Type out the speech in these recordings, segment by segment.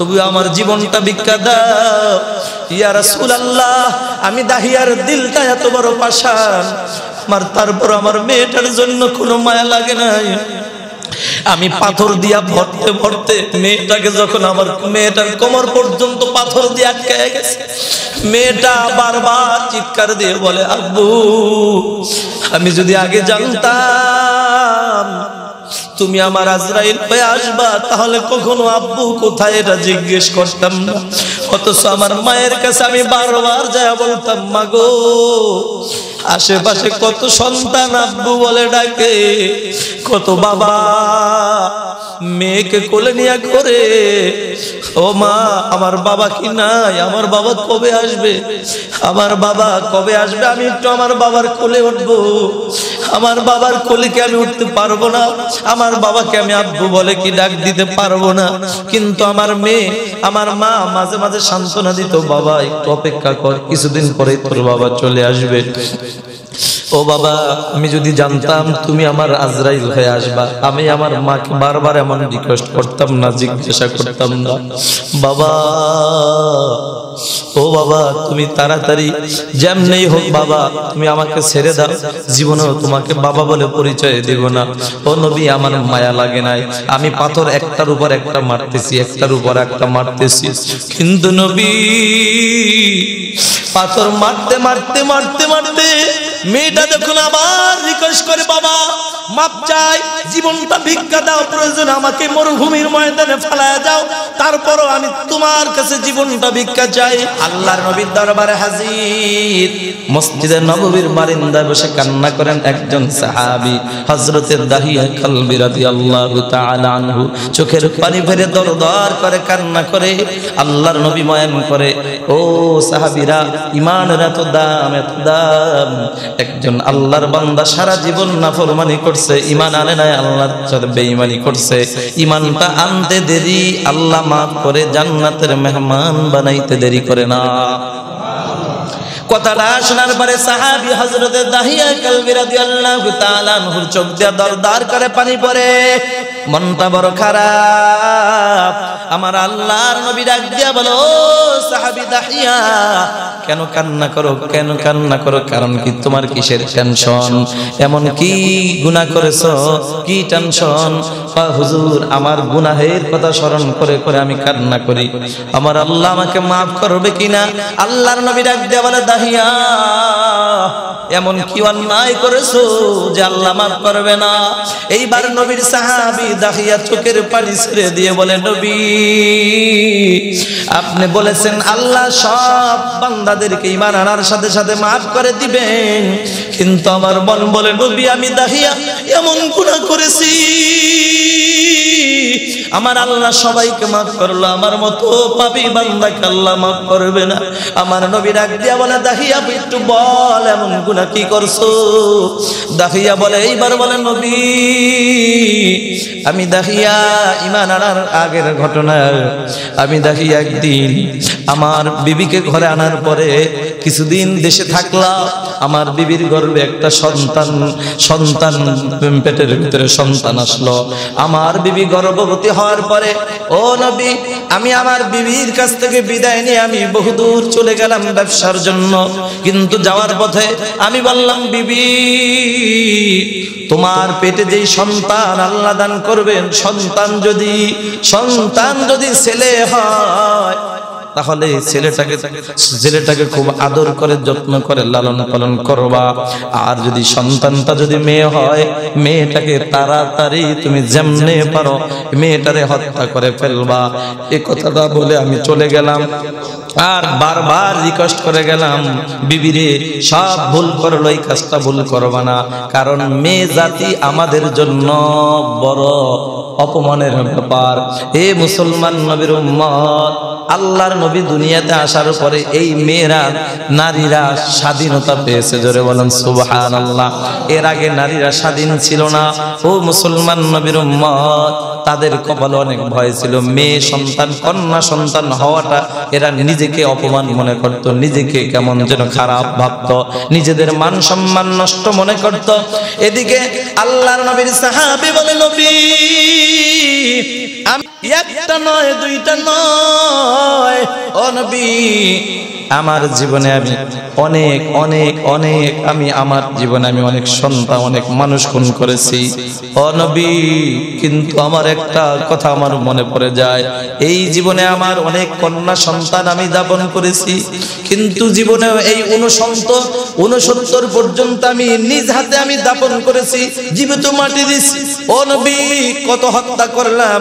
তবু আমার জীবনটা ভিক্ষা দাও। ইয়া রাসূলুল্লাহ, আমি দাহিয়ার দিলটা এত বড় পাশান আমার তারপর আমার মেয়েটার জন্য কোনো মায়া লাগে নাই। আমি পাথর দিয়া ভরতে ভরতে মেয়েটাকে যখন আমার মেয়েটার কোমর পর্যন্ত পাথর দিয়ে আটকে গেছে, মেয়েটা বারবার চিৎকার দিয়ে বলে, আব্বু, আমি যদি আগে জানতাম তুমি আমার আজরাইল পেয়ে আসবা, তাহলে কখনো আব্বু কোথায় এটা জিজ্ঞেস করতাম না। অথচ আমার মায়ের কাছে আমি বারবার যায় বলতাম, মা গো, আশেপাশে কত সন্তান আব্বু বলে ডাকে, কত বাবা মেয়েকে কোলে নিয়ে করে, ও মা, আমার বাবা কি নাই? আমার বাবা কবে আসবে? আমার বাবা কবে আসবে? আমি একটু আমার বাবার কোলে উঠবো। আমার বাবার কোলে কি আমি উঠতে পারব না। আমার বাবাকে আমি আব্বু বলে কি ডাক দিতে পারব না। কিন্তু আমার মেয়ে, আমার মা, মাঝে মাঝে সান্ত্বনা দিত, বাবা, একটু অপেক্ষা কর, কিছুদিন পরে তোর বাবা চলে আসবে। ও বাবা, আমি যদি জানতাম তুমি আমার আজরাইল হয়ে আসবা, আমি আমার মাকে বারবার এমন রিকোয়েস্ট করতাম না, জিজ্ঞাসা করতাম না। বাবা, ও বাবা, তুমি তাড়াতাড়ি যেমনেই হোক বাবা, তুমি আমাকে ছেড়ে দাও, জীবনেও তোমাকে বাবা বলে পরিচয় দেব না। ও নবী, আমার মায়া লাগে নাই, আমি পাথর একটার উপর একটা মারতেছি, একটার উপর একটা মারতেছি। কিন্তু নবী, পাথর মারতে মারতে মারতে মারতে মেয়েটা যখন আবার রিকোয়েস্ট করে বাবা? মাপ চাই, জীবনটা ভিক্ষা দাও, প্রয়োজন আমাকে মরুভূমির ময়দানে ফেলায় যাও। তারপরও আমি তোমার কাছে জীবনটা ভিক্ষা চাই। আল্লাহর নবীর দরবারে হাজির। মসজিদের নববীর বারিন্দায় বসে কান্না করেন একজন সাহাবী হযরতের দাহিয়া কলবি রাদিয়াল্লাহু তাআলা আনহু। চোখের পানি ফেলে দরদর করে কান্না করে, আল্লাহর নবী ময়ান করে, ও সাহাবীরা ইমানের এত দাম এত দাম। একজন আল্লাহর বান্দা সারা জীবন নাফরমানি করছে ইমান আনে নাই আল্লাহর সাথে বেঈমানি করছে। ইমানটা আনতে দেরি, আল্লাহ মাফ করে জান্নাতের মেহমান বানাইতে দেরি করে না। কথাটা শোনার পরে সাহাবি হজরতের দাহিয়া কালবিরাদি আল্লাহ চোখ দরদার করে পানি পড়ে। মনটা বড় খারাপ। আমার আল্লাহর নবী ডাক দিয়া বলো, সাহাবী দাহিয়া, কেন কান্না করো, কেন কান্না করো? কারণ কি তোমার কিসের টেনশন? এমন কি গুনাহ করেছ? কি টেনশন? হুজুর, আমার গুনাহের কথা স্মরণ করে করে আমি কান্না করি। আমার আল্লাহ আমাকে মাফ করবে কিনা? আল্লাহর নবী ডাক দিয়া বলে, দাহিয়া, এমন কি অন্যায় করেছ যে আল্লাহ মাফ করবে না? এইবার নবীর সাহাবী দাহিয়া চোখের পানি ছেড়ে দিয়ে বলে, নবী, আপনি বলেছেন আল্লাহ সব বান্দাদেরকে ইমান আনার সাথে সাথে মাফ করে দিবেন কিন্তু আমার মন বলে, নবী, আমি দাহিয়া এমন গুনাহ করেছি আমার আল্লাহ সবাইকে মাফ করল, আমার মতো পাপি বান্দাকে আল্লাহ মাফ করবে না। আমার নবী ডাক দিয়া বলে, দাহিয়া একটু বল, এমন গুনাহ কি করছ? দাহিয়া বলে, এইবার বলে নবী, আমি দাহিয়া ইমান আনার আগের ঘটনা। আমি দাহিয়া একদিন আমার বিবিকে ঘরে আনার পরে কিছুদিন দেশে থাকলাম। আমার বিবির গর্বে একটা সন্তান সন্তান, পেটের ভিতরে সন্তান আসলো। আমার বিবি গর্ভবতী হওয়ার পরে, ও নবী, আমি আমার বিবির কাছ থেকে বিদায় নিয়ে আমি বহুদূর চলে গেলাম ব্যবসার জন্য। কিন্তু যাওয়ার পথে আমি বললাম, বিবি, তোমার পেটে যেই সন্তান আল্লাহ দান করবেন, সন্তান যদি সন্তান যদি ছেলে হয় তাহলে ছেলেটাকে ছেলেটাকে খুব আদর করে, যত্ন করে, লালন পালন করবা। আর যদি সন্তানটা যদি মেয়ে হয়, মেয়েটাকে তাড়াতাড়ি তুমি যেমনে পারো, মেয়েটারে হত্যা করে ফেলবা। এ কথাটা বলে আমি চলে গেলাম। আর বারবার রিকোয়েস্ট করে গেলাম, বিবিরে, সব ভুল করল, এই কাজটা ভুল করবা না। কারণ মেয়ে জাতি আমাদের জন্য বড় অপমানের ব্যাপার। এ মুসলমান নবীর উম্মত আল্লাহর নবী দুনিয়াতে আসার পরে এই মেয়েরা, নারীরা স্বাধীনতা পেয়েছে। জোরে বলেন সুবহান আল্লাহ এর আগে নারীরা স্বাধীন ছিল না। ও মুসলমান নবীর উম্মত তাদের কপালে অনেক ভয় ছিল। মেয়ে সন্তান, কন্যা সন্তান হওয়াটা এরা নিজেকে অপমান মনে করত, নিজেকে কেমন যেন খারাপ ভাবত, নিজেদের মান সম্মান নষ্ট মনে করত। এদিকে আল্লাহর নবীর সাহাবী বলে, নবী একটা নয়, দুইটা নয়। ও নবী, আমার জীবনে আমি অনেক অনেক অনেক, আমি আমার জীবনে আমি অনেক সন্তান, অনেক মানুষ খুন করেছি। অনবী কিন্তু আমার একটা কথা আমার মনে পড়ে যায়। এই জীবনে আমার অনেক কন্যা সন্তান আমি যাপন করেছি। কিন্তু জীবনে এই উনসত্তর উনসত্তর পর্যন্ত আমি নিজ হাতে আমি দাপন করেছি। জীবিত মাটি দিছি ও নবী, কত হত্যা করলাম।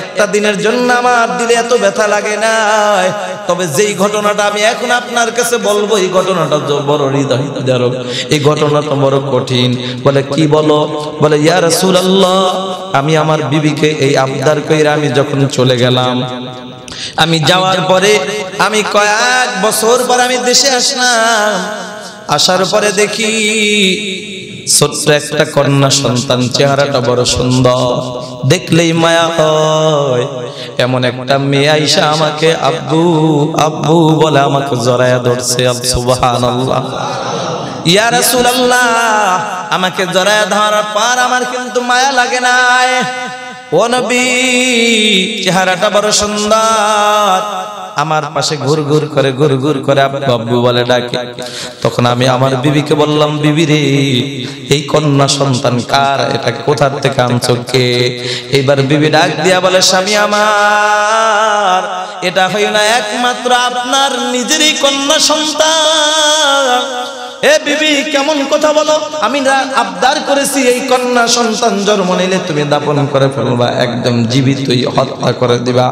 একটা দিনের জন্য আমার দিলে এত ব্যথা লাগে না তবে যেই ঘটনাটা আমি এখন আপনার কাছে বলব, এই ঘটনাটা তো বড় হৃদয়। এই ঘটনাটা বড় কঠিন। বলে, কি বলো? বলে, ইয়া রাসূলুল্লাহ, আমি আমার বিবিকে এই আবদার কইরা আমি যখন চলে গেলাম, আমি যাওয়ার পরে আমি কয়েক বছর পর আমি দেশে আসলাম। আসার পরে দেখি ছোট্ট একটা কন্যা সন্তান, চেহারাটা বড় সুন্দর, দেখলেই মায়া হয়। এমন একটা মেয়ে আইসা আমাকে, আব্বু আব্বু, বলে আমাকে জড়ায়া ধরছে। আমাকে জড়ায়া ধরার পর আমার কিন্তু মায়া লাগে নাই। ও নবী, চেহারাটা বড় সুন্দর। আমার পাশে ঘুর ঘুর করে, ঘুর ঘুর করে আব্বু বলে ডাকে। তখন আমি আমার বিবিকে বললাম, বিবি রে, এই কন্যা সন্তান কার? এটা কোথার থেকে আনছো কে? এইবার বিবি ডাক দিয়া বলে, স্বামী আমার, এটা হয় না একমাত্র আপনার নিজেরই কন্যা সন্তান। এ বিবি, কেমন কথা বলো? আমি না আবদার করেছি এই কন্যা সন্তান জন্ম নিলে তুমি দাপন করে ফেলবা, একদম জীবিতই হত্যা করে দিবা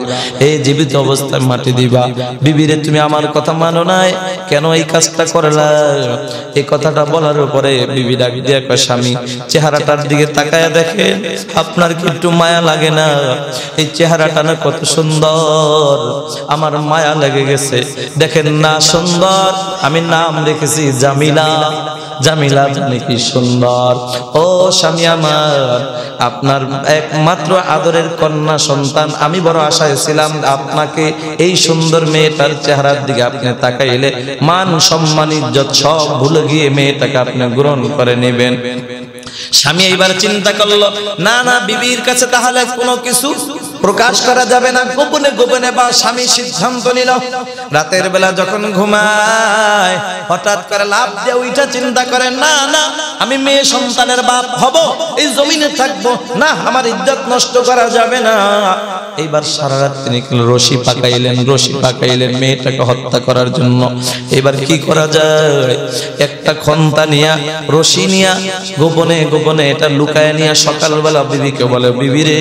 এই জীবিত অবস্থায় মাটি দিবা। বিবিরে তুমি আমার কথা মানো নাই, কেন এই কাজটা করলা? এই কথাটা বলার উপরে বিবি ডাক দিয়ে কয়, স্বামী, চেহারাটার দিকে তাকায় দেখে আপনার কি একটু মায়া লাগে না? এই চেহারাটা না কত সুন্দর, আমার মায়া লেগে গেছে। দেখেন না সুন্দর, আমি নাম রেখেছি জামিলা। জামিলা জানি কি সুন্দর। ও স্বামী আমার, আপনার একমাত্র আদরের কন্যা সন্তান, আমি বড় আশায় ছিলাম আপনাকে এই সুন্দর মেয়েটার চেহারার দিকে আপনি তাকাইলে মান, সম্মান, ইজ্জত সব ভুলে গিয়ে মেয়েটাকে আপনি গ্রহণ করে নেবেন। স্বামী এইবার চিন্তা করল, না না, বিবির কাছে তাহলে কোনো কিছু প্রকাশ করা যাবে না। গোপনে গোপনে বা স্বামী সিদ্ধান্ত নিল। রাতের বেলা যখন ঘুমায়, হঠাৎ করে লাভ দিয়ে ওইটা চিন্তা করে, না না, আমি মেয়ে সন্তানের বাপ হব, এই জমিনে থাকব। না, আমার ইজ্জত নষ্ট করা যাবে না। এইবার সারা রাত তিনি রশি পাকাইলেন রশি পাকাইলেন মেয়েটাকে হত্যা করার জন্য। এবার কি করা যায়? একটা খন্তা নিয়া, রশি নিয়া, গোপনে গোপনে এটা লুকায় নিয়া সকালবেলা বিবিকে বলে, বিবি রে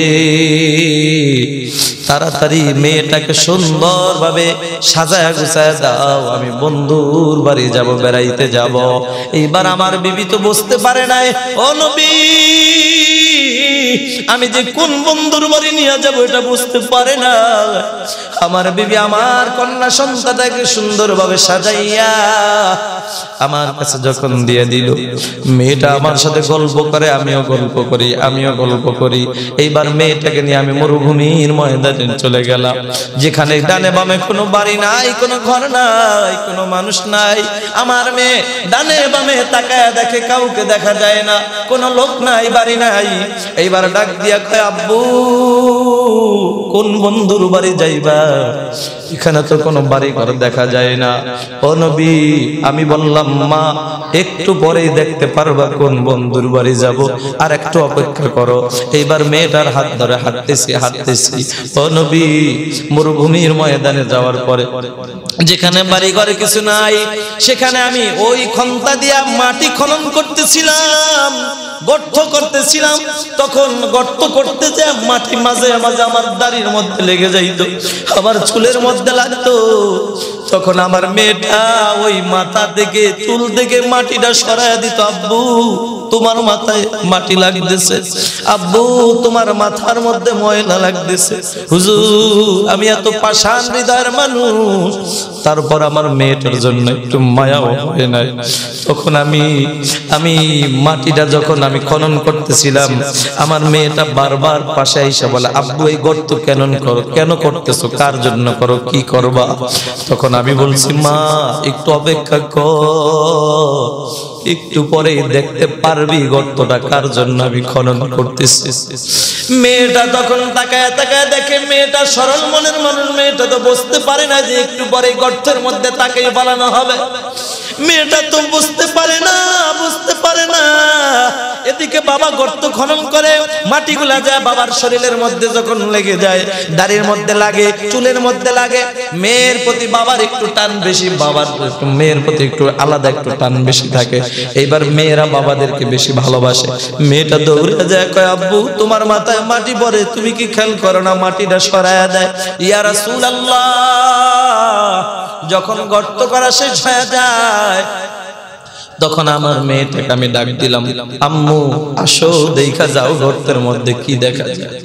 তাড়াতাড়ি মেয়েটাকে সুন্দরভাবে সাজায় গুছায় দাও, আমি বন্ধুর বাড়ি যাব, বেড়াইতে যাব। এইবার আমার বিবি তো বুঝতে পারে নাই, ও নবী, আমি যে কোন বন্ধুর বাড়ি নিয়ে যাব এটা বুঝতে পারে না। আমার বিবি আমার কন্যা সন্তানটাকে সুন্দরভাবে সাজাইয়া আমার কাছে যখন দিয়ে দিল, মেয়েটা আমার সাথে গল্প করে, আমিও গল্প করি, আমিও গল্প করি। এইবার মেয়েটাকে নিয়ে আমি মরুভূমির ময়দানে চলে গেলাম। যেখানে ডানে বামে কোনো বাড়ি নাই, কোনো ঘর নাই, কোনো মানুষ নাই। আমার মেয়ে ডানে বামে তাকায় দেখে কাউকে দেখা যায় না, কোনো লোক নাই, বাড়ি নাই। এইবার ডাক দিয়া কয়, আব্বু, কোন বন্ধুর বাড়ি যাইবা? এখানে তো কোনো বাড়ি ঘর দেখা যায় না। ও নবী, আমি বললাম, মা, একটু পরেই দেখতে পারবা কোন বন্ধুর বাড়ি যাব। আর একটু অপেক্ষা করো। এইবার মেয়েটার হাত ধরে হাঁটতেছি হাঁটতেছি। ও নবী, মরুভূমির ময়দানে যাওয়ার পরে যেখানে বাড়ি ঘরে কিছু নাই, সেখানে আমি ওই খন্তা দিয়া মাটি খনন করতেছিলাম, গর্ত করতেছিলাম। তখন গর্ত করতে যে মাটি মাঝে মাঝে আমার দাড়ির মধ্যে লেগে যাইতো। আমার চুলের মধ্যে লাগতো। তখন আমার মেয়েটা ওই মাথা থেকে, চুল থেকে মাটিটা সরাইয়া দিত, আব্বু, তোমার মাথায় মাটি লাগতেছে। আব্বু, তোমার মাথার মধ্যে ময়লা লাগতেছে। হুজুর, আমি এত পাষাণ হৃদয়ের মানুষ। তারপর আমার মেয়েটার জন্য একটু মায়াও হয় নাই। তখন আমি আমি মাটিটা যখন আমি খনন করতেছিলাম, আমার মেয়েটা বারবার পাশে এসে বলে, আব্বু, এই গর্ত কেন কেন করতেছো? কার জন্য? করো কি করবা? তখন আমি বলছি মা একটু অপেক্ষা কর। একটু পরেই দেখতে পারবি গর্তটা কার জন্য আমি খনন করতেছি। মেয়েটা তখন তাকায় তাকায় দেখে মেয়েটা সরল মনের মানুষ, মেয়েটা তো বুঝতে পারে না যে একটু পরে গর্তের মধ্যে তাকে পালানো হবে। মেয়েটা তো বুঝতে পারে না, বুঝতে পারে না। এদিকে বাবা গর্ত খনন করে, মাটিগুলা যায় বাবার শরীরের মধ্যে যখন লেগে যায়, দাড়ির মধ্যে লাগে, চুলের মধ্যে লাগে, মেয়ের প্রতি বাবার একটু টান বেশি, বাবার মেয়ের প্রতি একটু আলাদা একটু টান বেশি থাকে। এইবার মেয়েরা বাবাদেরকে বেশি ভালোবাসে। মেয়েটা দৌড়ে যায়, কয়, আব্বু, তোমার মাথায় মাটি পড়ে, তুমি কি খেয়াল করো না মাটিটা সরায়া দেয়? ইয়া রাসূলুল্লাহ। যখন গর্ত করা শেষ হয়ে যায়, তখন আমার মেয়েটাকে আমি ডাক দিলাম, আম্মু, আসো, দেখা যাও গর্তের মধ্যে কি দেখা যায়।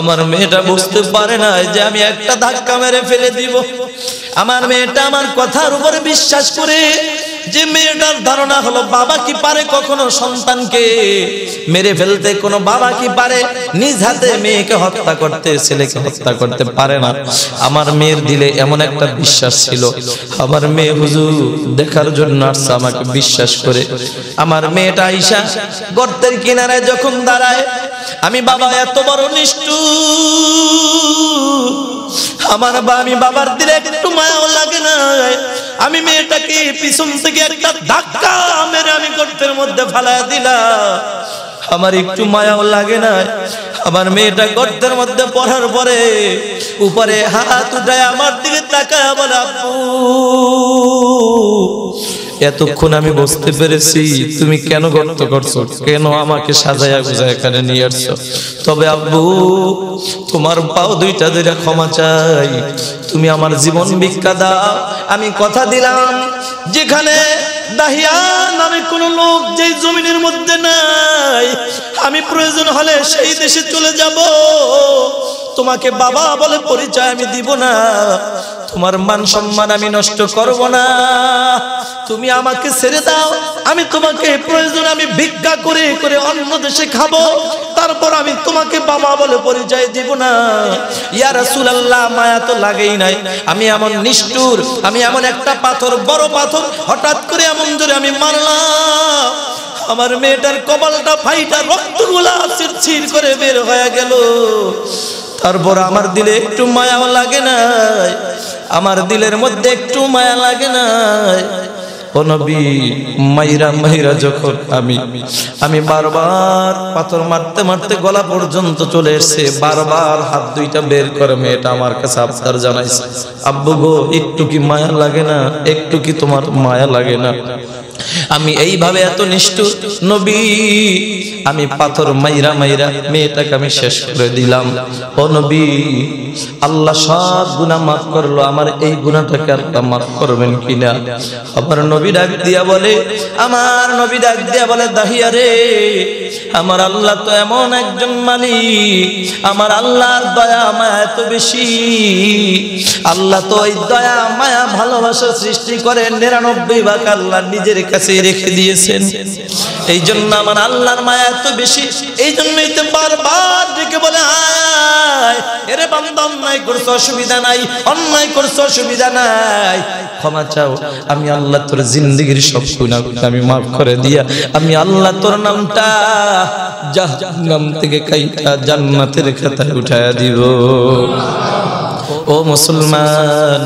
আমার মেয়েটা বুঝতে পারে না যে আমি একটা ধাক্কা মেরে ফেলে দিব। আমার মেয়েটা আমার কথার উপরে বিশ্বাস করে যে মেয়েটার ধারণা হলো, বাবা কি পারে কখনো সন্তানকে? মেরে ফেলতে কোনো বাবা কি পারে? নিজ হাতে মেয়েকে হত্যা করতে, ছেলেকে হত্যা করতে পারে না। আমার মেয়ের দিলে এমন একটা বিশ্বাস ছিল। আমার মেয়ে হুজুর, দেখার জন্য আসছে, আমাকে বিশ্বাস করে। আমার মেয়েটা আইসা গর্তের কিনারায় যখন দাঁড়ায়, আমি, বাবা, এত বড় নিষ্ঠু আমার বা, আমি বাবার দিলে একটু মায়াও লাগে না। আমি মেয়েটাকে পিছন থেকে একটা ধাক্কা মেরে আমি গর্তের মধ্যে ফালা দিলাম। আমার একটু মায়াও লাগে না। আমার মেয়েটা গর্তের মধ্যে পড়ার পরে উপরে হাত উঠায় আমার দিকে তাকায় বলে এতক্ষণ আমি বুঝতে পেরেছি তুমি কেন গর্ত করছ, কেন আমাকে সাজায়া গুজা এখানে নিয়ে আসছো। তবে আব্বু, তোমার পাও দুইটা ধরে ক্ষমা চাই। তুমি আমার জীবন ভিক্ষা দাও। আমি কথা দিলাম, যেখানে দাহিয়া নামে কোন লোক যে জমিনের মধ্যে নাই, আমি প্রয়োজন হলে সেই দেশে চলে যাব। তোমাকে বাবা বলে পরিচয় আমি দিব না। তোমার মান সম্মান আমি নষ্ট করব না। তুমি আমাকে ছেড়ে দাও, আমি তোমাকে প্রয়োজন আমি ভিক্ষা করে করে অন্য দেশে খাব। তারপর আমি তোমাকে বাবা বলে পরিচয় দিব না। ইয়া রাসূলুল্লাহ, মায়া তো লাগেই নাই। আমি এমন নিষ্ঠুর, আমি এমন একটা পাথর, বড় পাথর, হঠাৎ করে এমন জোরে আমি মারলাম। আমার মেয়েটার কপালটা ফাইটা রক্তগুলা ছিড় করে বের হয়ে গেল। তারপর আমার দিলে একটু মায়াও লাগে না আমার দিলের মধ্যে একটু মায়া লাগে না। যখন আমি আমি বারবার পাথর মারতে মারতে গলা পর্যন্ত চলে বারবার হাত দুইটা বের করে মেয়েটা আমার কাছে আব্বু গো, একটু কি মায়া লাগে না? একটু কি তোমার মায়া লাগে না? আমি এইভাবে এত নিষ্ঠুর নবী। আমি পাথর মাইরা মাইরা মেয়েটাকে আমি শেষ করে দিলাম। ও নবী, আল্লাহ সব গুনাহ মাফ করল। আমার এই গুনাহটাকে আল্লাহ মাফ করবেন কিনা? আমার নবী ডাক দিয়া বলে, আমার নবী ডাক দিয়া বলে, দাহিয়া রে, আমার আল্লাহ তো এমন একজন মালিক। আমার আল্লাহর দয়া, মায়া এত বেশি। আল্লাহ তো ওই দয়া, মায়া, ভালোবাসা সৃষ্টি করে নিরানব্বই ভাগ আল্লাহ নিজের কাছে রেখে দিয়েছেন। এই জন্য আমার আল্লাহর মায়া এত বেশি। এই জন্যই তো বারবার ডেকে বলে করছ, অসুবিধা নাই করছ, অসুবিধা নাই। ক্ষমা চাও, আমি আল্লাহ তোর সব আমি মাফ করে দিয়া, আমি আল্লাহ তোর থেকে জান্নাতের খাতায় উঠায়া দিব। ও মুসলমান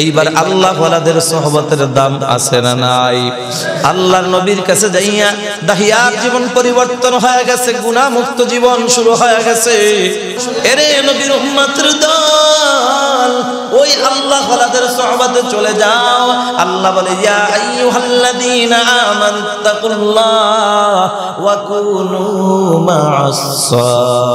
এইবার আল্লাহ ওয়ালাদের সহবতের দাম আছে না নাই? আল্লাহ নবীর কাছে যাইয়া দাহিয়ার জীবন পরিবর্তন হয়ে গেছে গুনাহ মুক্ত জীবন শুরু হয়ে গেছে। এরে নবীর উম্মতের দল, ওই আল্লাহ ওয়ালাদের সহবতে চলে যাও। আল্লাহ বলে, ইয়া আইয়ুহাল্লাযীনা আমানুত্তাকুল্লাহ ওয়া কুনু মা'আস সাদিকিন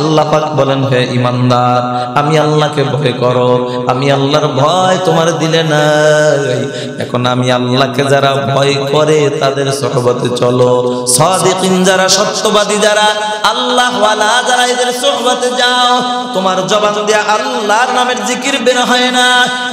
আল্লাহ বলেন, হে ইমানদার, আমি আল্লাহকে ভয় করো। আমি আল্লাহর ভয় তোমার দিলে নাই। এখন আমি আল্লাহকে যারা ভয় করে, তাদের সহবতে চলো। যারা সত্যবাদী, যারা আল্লাহ যারা এদের সহবতে যাও, তোমার জবান আল্লাহর নামের জিকির বের হয় না।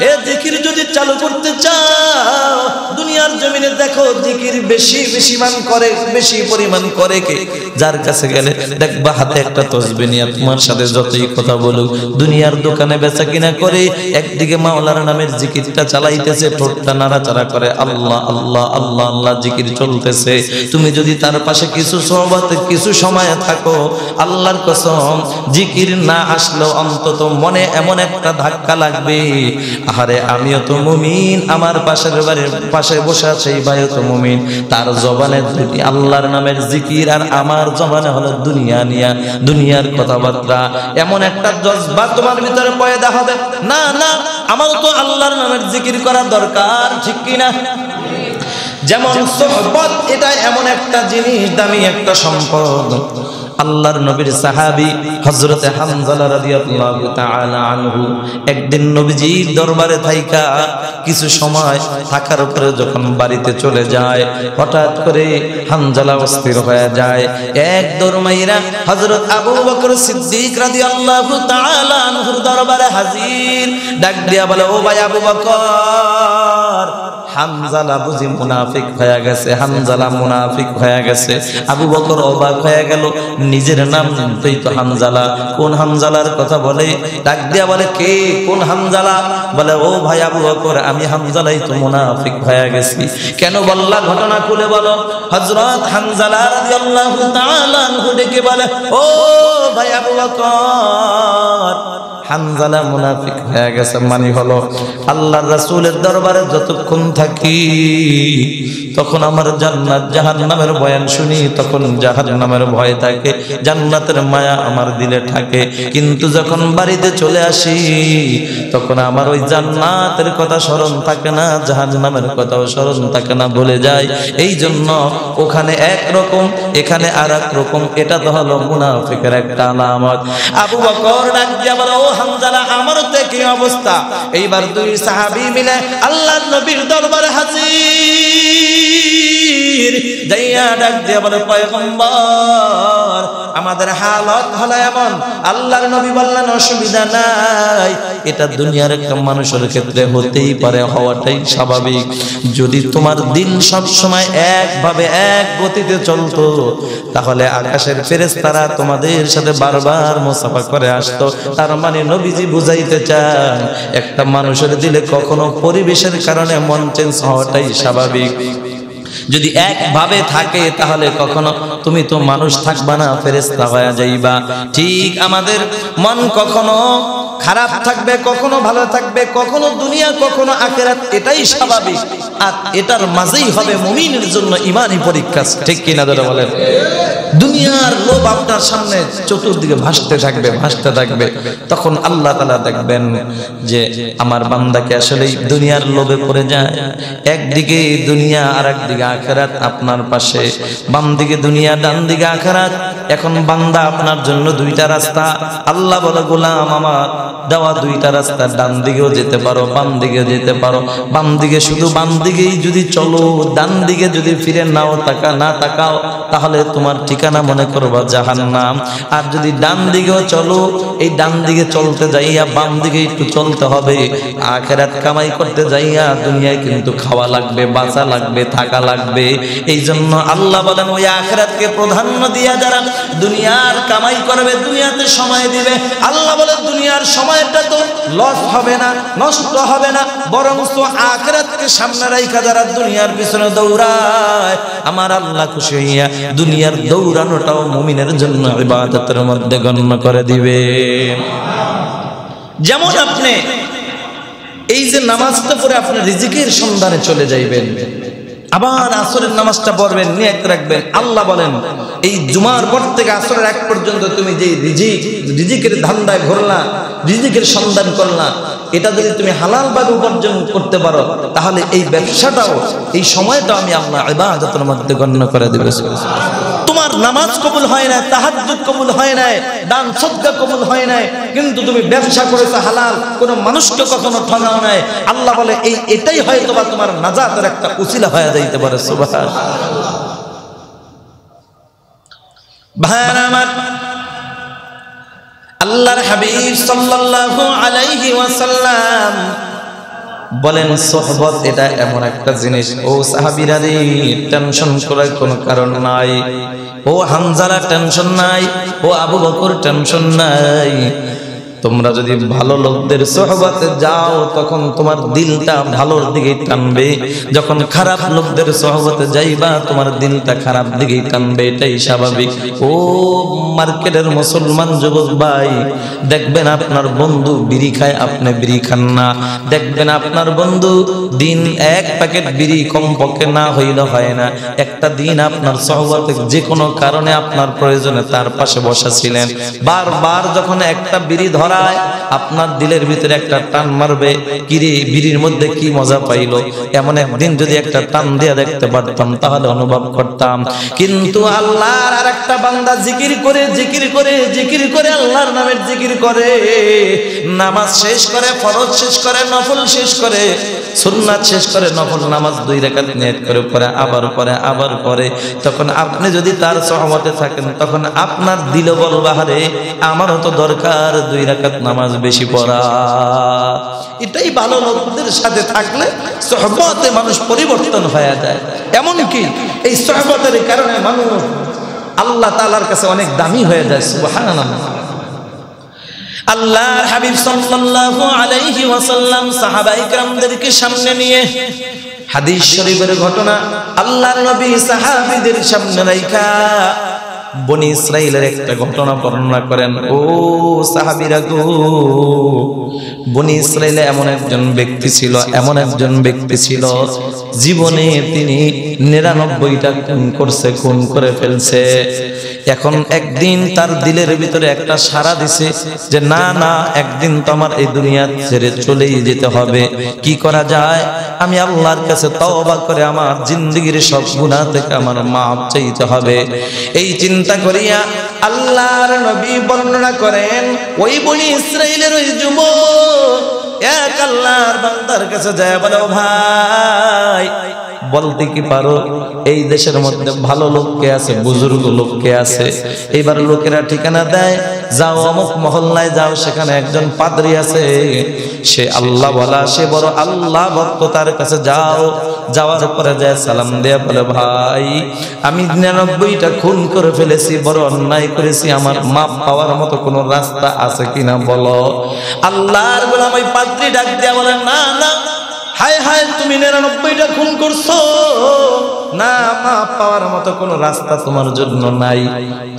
এ জিকির যদি চালু করতে চাও, দুনিয়ার জমিনে দেখো জিকির বেশি বেশি মান করে, বেশি পরিমাণ করে কে। যার কাছে গেলে দেখবা হাতে একটা তসবি নিয়ে তোমার সাথে যতই কথা বলুক, দুনিয়ার দোকানে বেচা কিনা করে একদিকে মাওলার নামের জিকিরটা চালাইতেছে, ঠোঁটটা নাড়াচাড়া করে, আল্লাহ আল্লাহ আল্লাহ আল্লাহ জিকির চলতেছে। তুমি যদি তার পাশে কিছু সহবত কিছু সময় থাকো, আল্লাহর কসম, জিকির না আসলেও অন্তত মনে এমন একটা ধাক্কা লাগবে, আহারে আমিও তো মুমিন, আমার পাশের বাড়ির পাশে বসে আছে এই ভাইও তো মুমিন। তার জবানে আল্লাহর নামের জিকির আর আমার জবানে হলো দুনিয়া নিয়া দুনিয়ার কথাবার্তা এমন একটা জজবা তোমার ভিতরে পয়দা হবে। না না আমার তো আল্লাহর নামের জিকির করা দরকার ঠিক কিনা? যেমন সম্পদ এটা এমন একটা জিনিস দামি একটা সম্পদ। আল্লাহর নবীর সাহাবী হযরতে হামজালা রাদিয়াল্লাহু তাআলা আনহু একদিন নবীজির দরবারে থাইকা কিছু সময় থাকার পরে যখন বাড়িতে চলে যায়, হঠাৎ করে হামজালা অস্থির হয়ে যায়। এক দরমাইরা হযরত আবু বকর সিদ্দিক রাদিয়াল্লাহু তাআলা আনহুর দরবারে হাজির। ডাক দিয়া বলে, ও ভাই আবু বকর হামজালা বুঝি মুনাফিক হয়ে গেছে, হামজালা মুনাফিক হয়ে গেছে। আবু বকর অবাক হয়ে গেল, নিজের নাম তুই তো হামজালা। কোন হামজালার কথা বলে? ডাক দিয়া বলে, কে? কোন হামজালা? বলে, ও ভাই আবু বকর, আমি হামজালাই তো মুনাফিক হয়ে গেছি। কেন বললা ঘটনা খুলে বলো। হযরত হামজালা রাদিয়াল্লাহু তাআলা ডেকে বলে, ও ভাই আবু বকর হানজালা মুনাফিক হয়ে গেছে মানে হলো আল্লাহর রাসূলের দরবারে যতক্ষণ থাকি তখন আমার জান্নাত জাহান্নামের বয়ান শুনি তখন জাহান্নামের ভয় থাকে জান্নাতের মায়া আমার দিলে থাকে। কিন্তু যখন বাড়িতে চলে আসি তখন আমার ওই জান্নাতের কথা স্মরণ থাকে না জাহান্নামের কথাও স্মরণ থাকে না ভুলে যায় এই জন্য ওখানে এক রকম এখানে আর এক রকম এটা তো হলো মুনাফিকের একটা আলামত। আবু বকর ডাক দিয়া বলে, হামজালা আমারও তো কি অবস্থা। এইবার দুই সাহাবী মিলে আল্লাহর নবীর দরবারে হাজির। আমাদের হালত হলো এমন। আল্লাহর নবী বললেন, অসুবিধা নাই। এটা দুনিয়ার একটা মানুষের ক্ষেত্রে হতেই পারে, হওয়াটাই স্বাভাবিক। যদি তোমার দিন সব সময় একভাবে এক গতিতে চলতো, তাহলে আকাশের ফেরেশতারা তোমাদের সাথে বারবার মোসাফা করে আসতো। তার মানে নবীজি বুঝাইতে চান, একটা মানুষের দিলে কখনো পরিবেশের কারণে মন চেঞ্জ হওয়াটাই স্বাভাবিক। যদি একভাবে থাকে, তাহলে কখনো তুমি তো মানুষ থাকবা না ফেরেস্তা হয়ে যাইবা। ঠিক আমাদের মন কখনো খারাপ থাকবে, কখনো ভালো থাকবে, কখনো দুনিয়া, কখনো আখেরাত, এটাই স্বাভাবিক। আর এটার মাঝেই হবে মুমিনের জন্য ইমানই পরীক্ষা, ঠিক কিনা ধরে বলেন? দুনিয়ার লোভ আপনার সামনে চতুর্দিকে ভাসতে থাকবে ভাসতে থাকবে। তখন আল্লাহ তালা দেখবেন যে আমার বান্দাকে আসলেই দুনিয়ার লোভে পড়ে যায়। একদিকে দুনিয়া আর একদিকে আখেরাত, আপনার পাশে বাম দিকে দুনিয়া ডান দিকে আখেরাত। এখন বান্দা আপনার জন্য দুইটা রাস্তা। আল্লাহ বলে, গোলাম আমার, দেওয়া দুইটা রাস্তা, ডান দিকেও যেতে পারো, বাম দিকে যেতে পারো। বাম দিকে শুধু বাম দিকেই যদি চলো, ডান দিকে যদি ফিরে নাও, তাকা, না তাকাও, তাহলে তোমার ঠিকানা মনে করবা জাহান নাম আর যদি ডান দিকেও চলো, এই ডান দিকে চলতে যাইয়া বাম দিকে একটু চলতে হবে। আখেরাত কামাই করতে যাইয়া দুনিয়ায় কিন্তু খাওয়া লাগবে, বাঁচা লাগবে, থাকা লাগবে। এই জন্য আল্লাহ বলেন, ওই আখেরাতকে প্রাধান্য দিয়া যারা দুনিয়ার কামাই করবে, দুনিয়াতে সময় দিবে। আল্লাহ বলে, দুনিয়ার সময়টা তো লস হবে না, নষ্ট হবে না বরং তো আখেরাতকে সামনে রাইখা যারা দুনিয়ার পিছনে দৌড়ায়, আমার আল্লাহ খুশি হইয়া দুনিয়ার দৌড়ানোটাও মুমিনের জন্য ইবাদতের মধ্যে গণ্য করে দিবে। যেমন আপনি এই যে নামাজটা পড়ে আপনি রিজিকের সন্ধানে চলে যাইবেন, আবার আসরের নামাজটা পড়বেন, নিয়ত রাখবেন, আল্লাহ বলেন এই জুমার পর থেকে আসরের এক পর্যন্ত তুমি যে রিজিক, রিজিকের ধান্দায় ঘুরলা রিজিকের সন্ধান করলা, এটা যদি তুমি হালাল ভাবে উপার্জন করতে পারো, তাহলে এই ব্যবসাটাও, এই সময়টা আমি আল্লাহ ইবাদতের মধ্যে গণ্য করে দেবে। তোমার নামাজ কবুল হয় না তাহাজ্জুদ কবুল হয় না দান সদকা কবুল হয় না কিন্তু তুমি ব্যবসা করেছ হালাল, কোনো মানুষকে কখনো ঠগাও নাই। আল্লাহ বলে, এই এটাই হয়তো বা তোমার নাজাতের একটা উসিলা হয়ে যাইতে পারে সুবহান বলেন, সোহবত এটা এমন একটা জিনিস। ও সাহাবিরা রে, টেনশন করার কোনো কারণ নাই। ও হামজালা টেনশন নাই। ও আবু বকর টেনশন নাই। তোমরা যদি ভালো লোকদের সহবতে যাও, তখন তোমার দিলটা ভালোর দিকে টানবে। যখন খারাপ লোকদের সহবতে যাইবা, তোমার দিলটা খারাপ দিকে টানবে, এটাই স্বাভাবিক। ও মার্কেটের মুসলমান যুবক ভাই, দেখবেন আপনার বন্ধু বিড়ি খায়, আপনি বিড়ি খান না। দেখবেন আপনার বন্ধু দিন এক প্যাকেট বিড়ি কমপক্ষে না হইলে হয় না। একটা দিন আপনার সহবতে যে কোনো কারণে আপনার প্রয়োজনে তার পাশে বসা ছিলেন। বারবার যখন একটা বিড়ি ধরায় আপনার দিলের ভিতরে একটা টান মারবে, কিরে মধ্যে কি মজা পাইলো? এমন একদিন যদি একটা টান দেখতে পারতাম, তাহলে অনুভব করতাম। কিন্তু আল্লাহর আর একটা বান্দা জিকির করে জিকির করে জিকির করে, আল্লাহর নামের জিকির করে। নামাজ শেষ করে, ফরজ শেষ করে, নফল শেষ করে, সুন্নাত শেষ করে, নফল নামাজ দুই রেখাত নিয়ত করে, পরে আবার পরে আবার পরে। তখন আপনি যদি তার সহমতে থাকেন, তখন আপনার দিল বলবা হারে আমারও তো দরকার দুই রাকাত নামাজ বেশি পড়া। এটাই ভালো লোকদের সাথে থাকলে সহবতে মানুষ পরিবর্তন হয়ে যায়। এমনকি এই সহবতের কারণে মানুষ আল্লাহ তালার কাছে অনেক দামি হয়ে যায় সুহান আল্লাহর হাবিব সাল্লাল্লাহু আলাইহি ওয়াসাল্লাম সাহাবায়ে کرامদেরকে সামনে নিয়ে হাদিস শরীফের ঘটনা আল্লাহর নবী সাহাবীদের সামনে রাইখা। বনি ইসরাইলের একটা ঘটনা বর্ণনা করেন, ও সাহাবিরা গো, বনি ইসরাইলে এমন একজন ব্যক্তি ছিল, এমন একজন ব্যক্তি ছিল, জীবনে তিনি নিরানব্বইটা খুন করছে, খুন করে ফেলছে। এখন একদিন তার দিলের ভিতরে একটা সারা দিছে যে না না একদিন তো আমার এই দুনিয়া ছেড়ে চলেই যেতে হবে। কি করা যায়? আমি আল্লাহর কাছে তওবা করে আমার জিন্দগির সব গুনাহ থেকে আমার মাপ চাইতে হবে। এই চিন্তা করিয়া আল্লাহর নবী বর্ণনা করেন ওই বনি ইসরাইলের ওই যুবক এক আল্লাহর বান্দার কাছে যায় বলে "ও ভাই বলতে কি পারো? এই দেশের মধ্যে ভালো লোককে আছে, বুজুর্গ লোককে আছে। এবার লোকেরা ঠিকানা দেয়, যাও অমুক মহল্লায় যাও, সেখানে একজন পাদ্রী আছে। সে আল্লাহ বলা, সে বড় আল্লাহ ভক্ত, তার কাছে যাও। যাওয়ার পরে যায় সালাম দেয়া বলে, ভাই, আমি নিরানব্বইটা খুন করে ফেলেছি, বড় অন্যায় করেছি, আমার মাপ পাওয়ার মতো কোনো রাস্তা আছে কিনা বলো? আল্লাহর গোলাম ওই পাদ্রী ডাক দেয়া বলে, না না হায় হায়, তুমি নিরানব্বইটা খুন করছ। না মাপ পাওয়ার মতো কোনো রাস্তা তোমার জন্য নাই।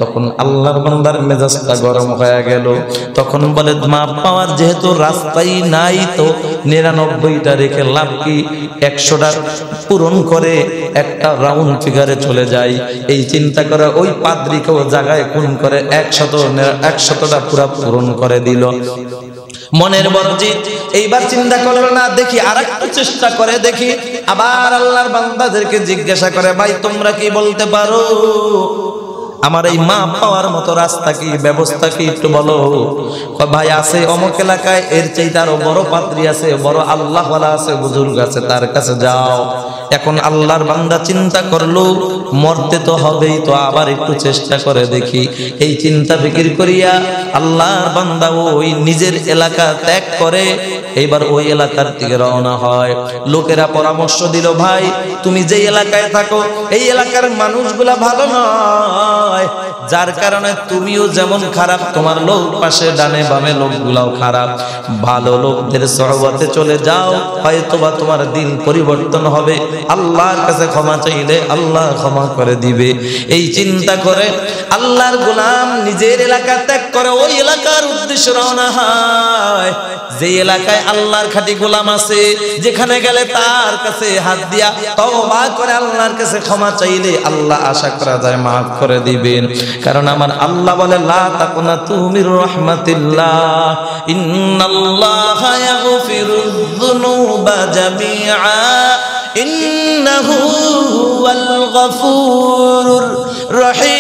তখন আল্লাহর বান্দার মেজাজটা গরম হয়ে গেল। তখন বলে মাপ পাওয়ার যেহেতু রাস্তাই নাই তো, নিরানব্বইটা রেখে লাভ কি? একশোটা পূরণ করে একটা রাউন্ড ফিগারে চলে যায় এই চিন্তা করে ওই পাদ্রিকেও জায়গায় খুন করে একশত একশতটা পুরা পূরণ করে দিল। মনের বড় জিত এইবার চিন্তা করল না, দেখি আর চেষ্টা করে দেখি। আবার আল্লাহর বান্দাদেরকে জিজ্ঞাসা করে, ভাই, তোমরা কি বলতে পারো? আমার এই মা পাওয়ার মতো রাস্তা কি, ব্যবস্থা কি একটু বলো? ভাই, আছে অমুক এলাকায়, এর চাইতে আরও বড় পাত্রী আছে, বড় আল্লাহ আছে, বুজুর্গ আছে, তার কাছে যাও। এখন আল্লাহর বান্দা চিন্তা করল, মরতে তো হবেই, তো আবার একটু চেষ্টা করে দেখি। এই চিন্তা ফিকির করিয়া আল্লাহর বান্দা ওই নিজের এলাকা ত্যাগ করে, এইবার ওই এলাকার দিকে রওনা হয়। লোকেরা পরামর্শ দিল, ভাই, তুমি যে এলাকায় থাকো, এই এলাকার মানুষগুলা ভালো নয়। যার কারণে তুমিও যেমন খারাপ, তোমার লোক পাশে ডানে বামে লোকগুলাও খারাপ। ভালো লোকদের সহবাতে চলে যাও, হয়তোবা তোমার দিন পরিবর্তন হবে। আল্লাহর কাছে ক্ষমা চাইলে আল্লাহ ক্ষমা করে দিবে। এই চিন্তা করে আল্লাহর গোলাম নিজের এলাকা ত্যাগ করে ওই এলাকার উদ্দেশ্যে রওনা হয়। যে এলাকায় আল্লাহর খাঁটি গোলাম আছে, যেখানে গেলে তার কাছে হাত দিয়া তওবা করে আল্লাহর কাছে ক্ষমা চাইলে আল্লাহ আশা করা যায় মাফ করে দিবেন। কারণ আমার আল্লাহ বলে, লা তাকুনা তুমির রাহমাতিল্লাহ, ইন্নাল্লাহা ইয়াগফিরুয যুনুবা জামিআ। ইন্নাহু হুয়াল গফুরুর রহিম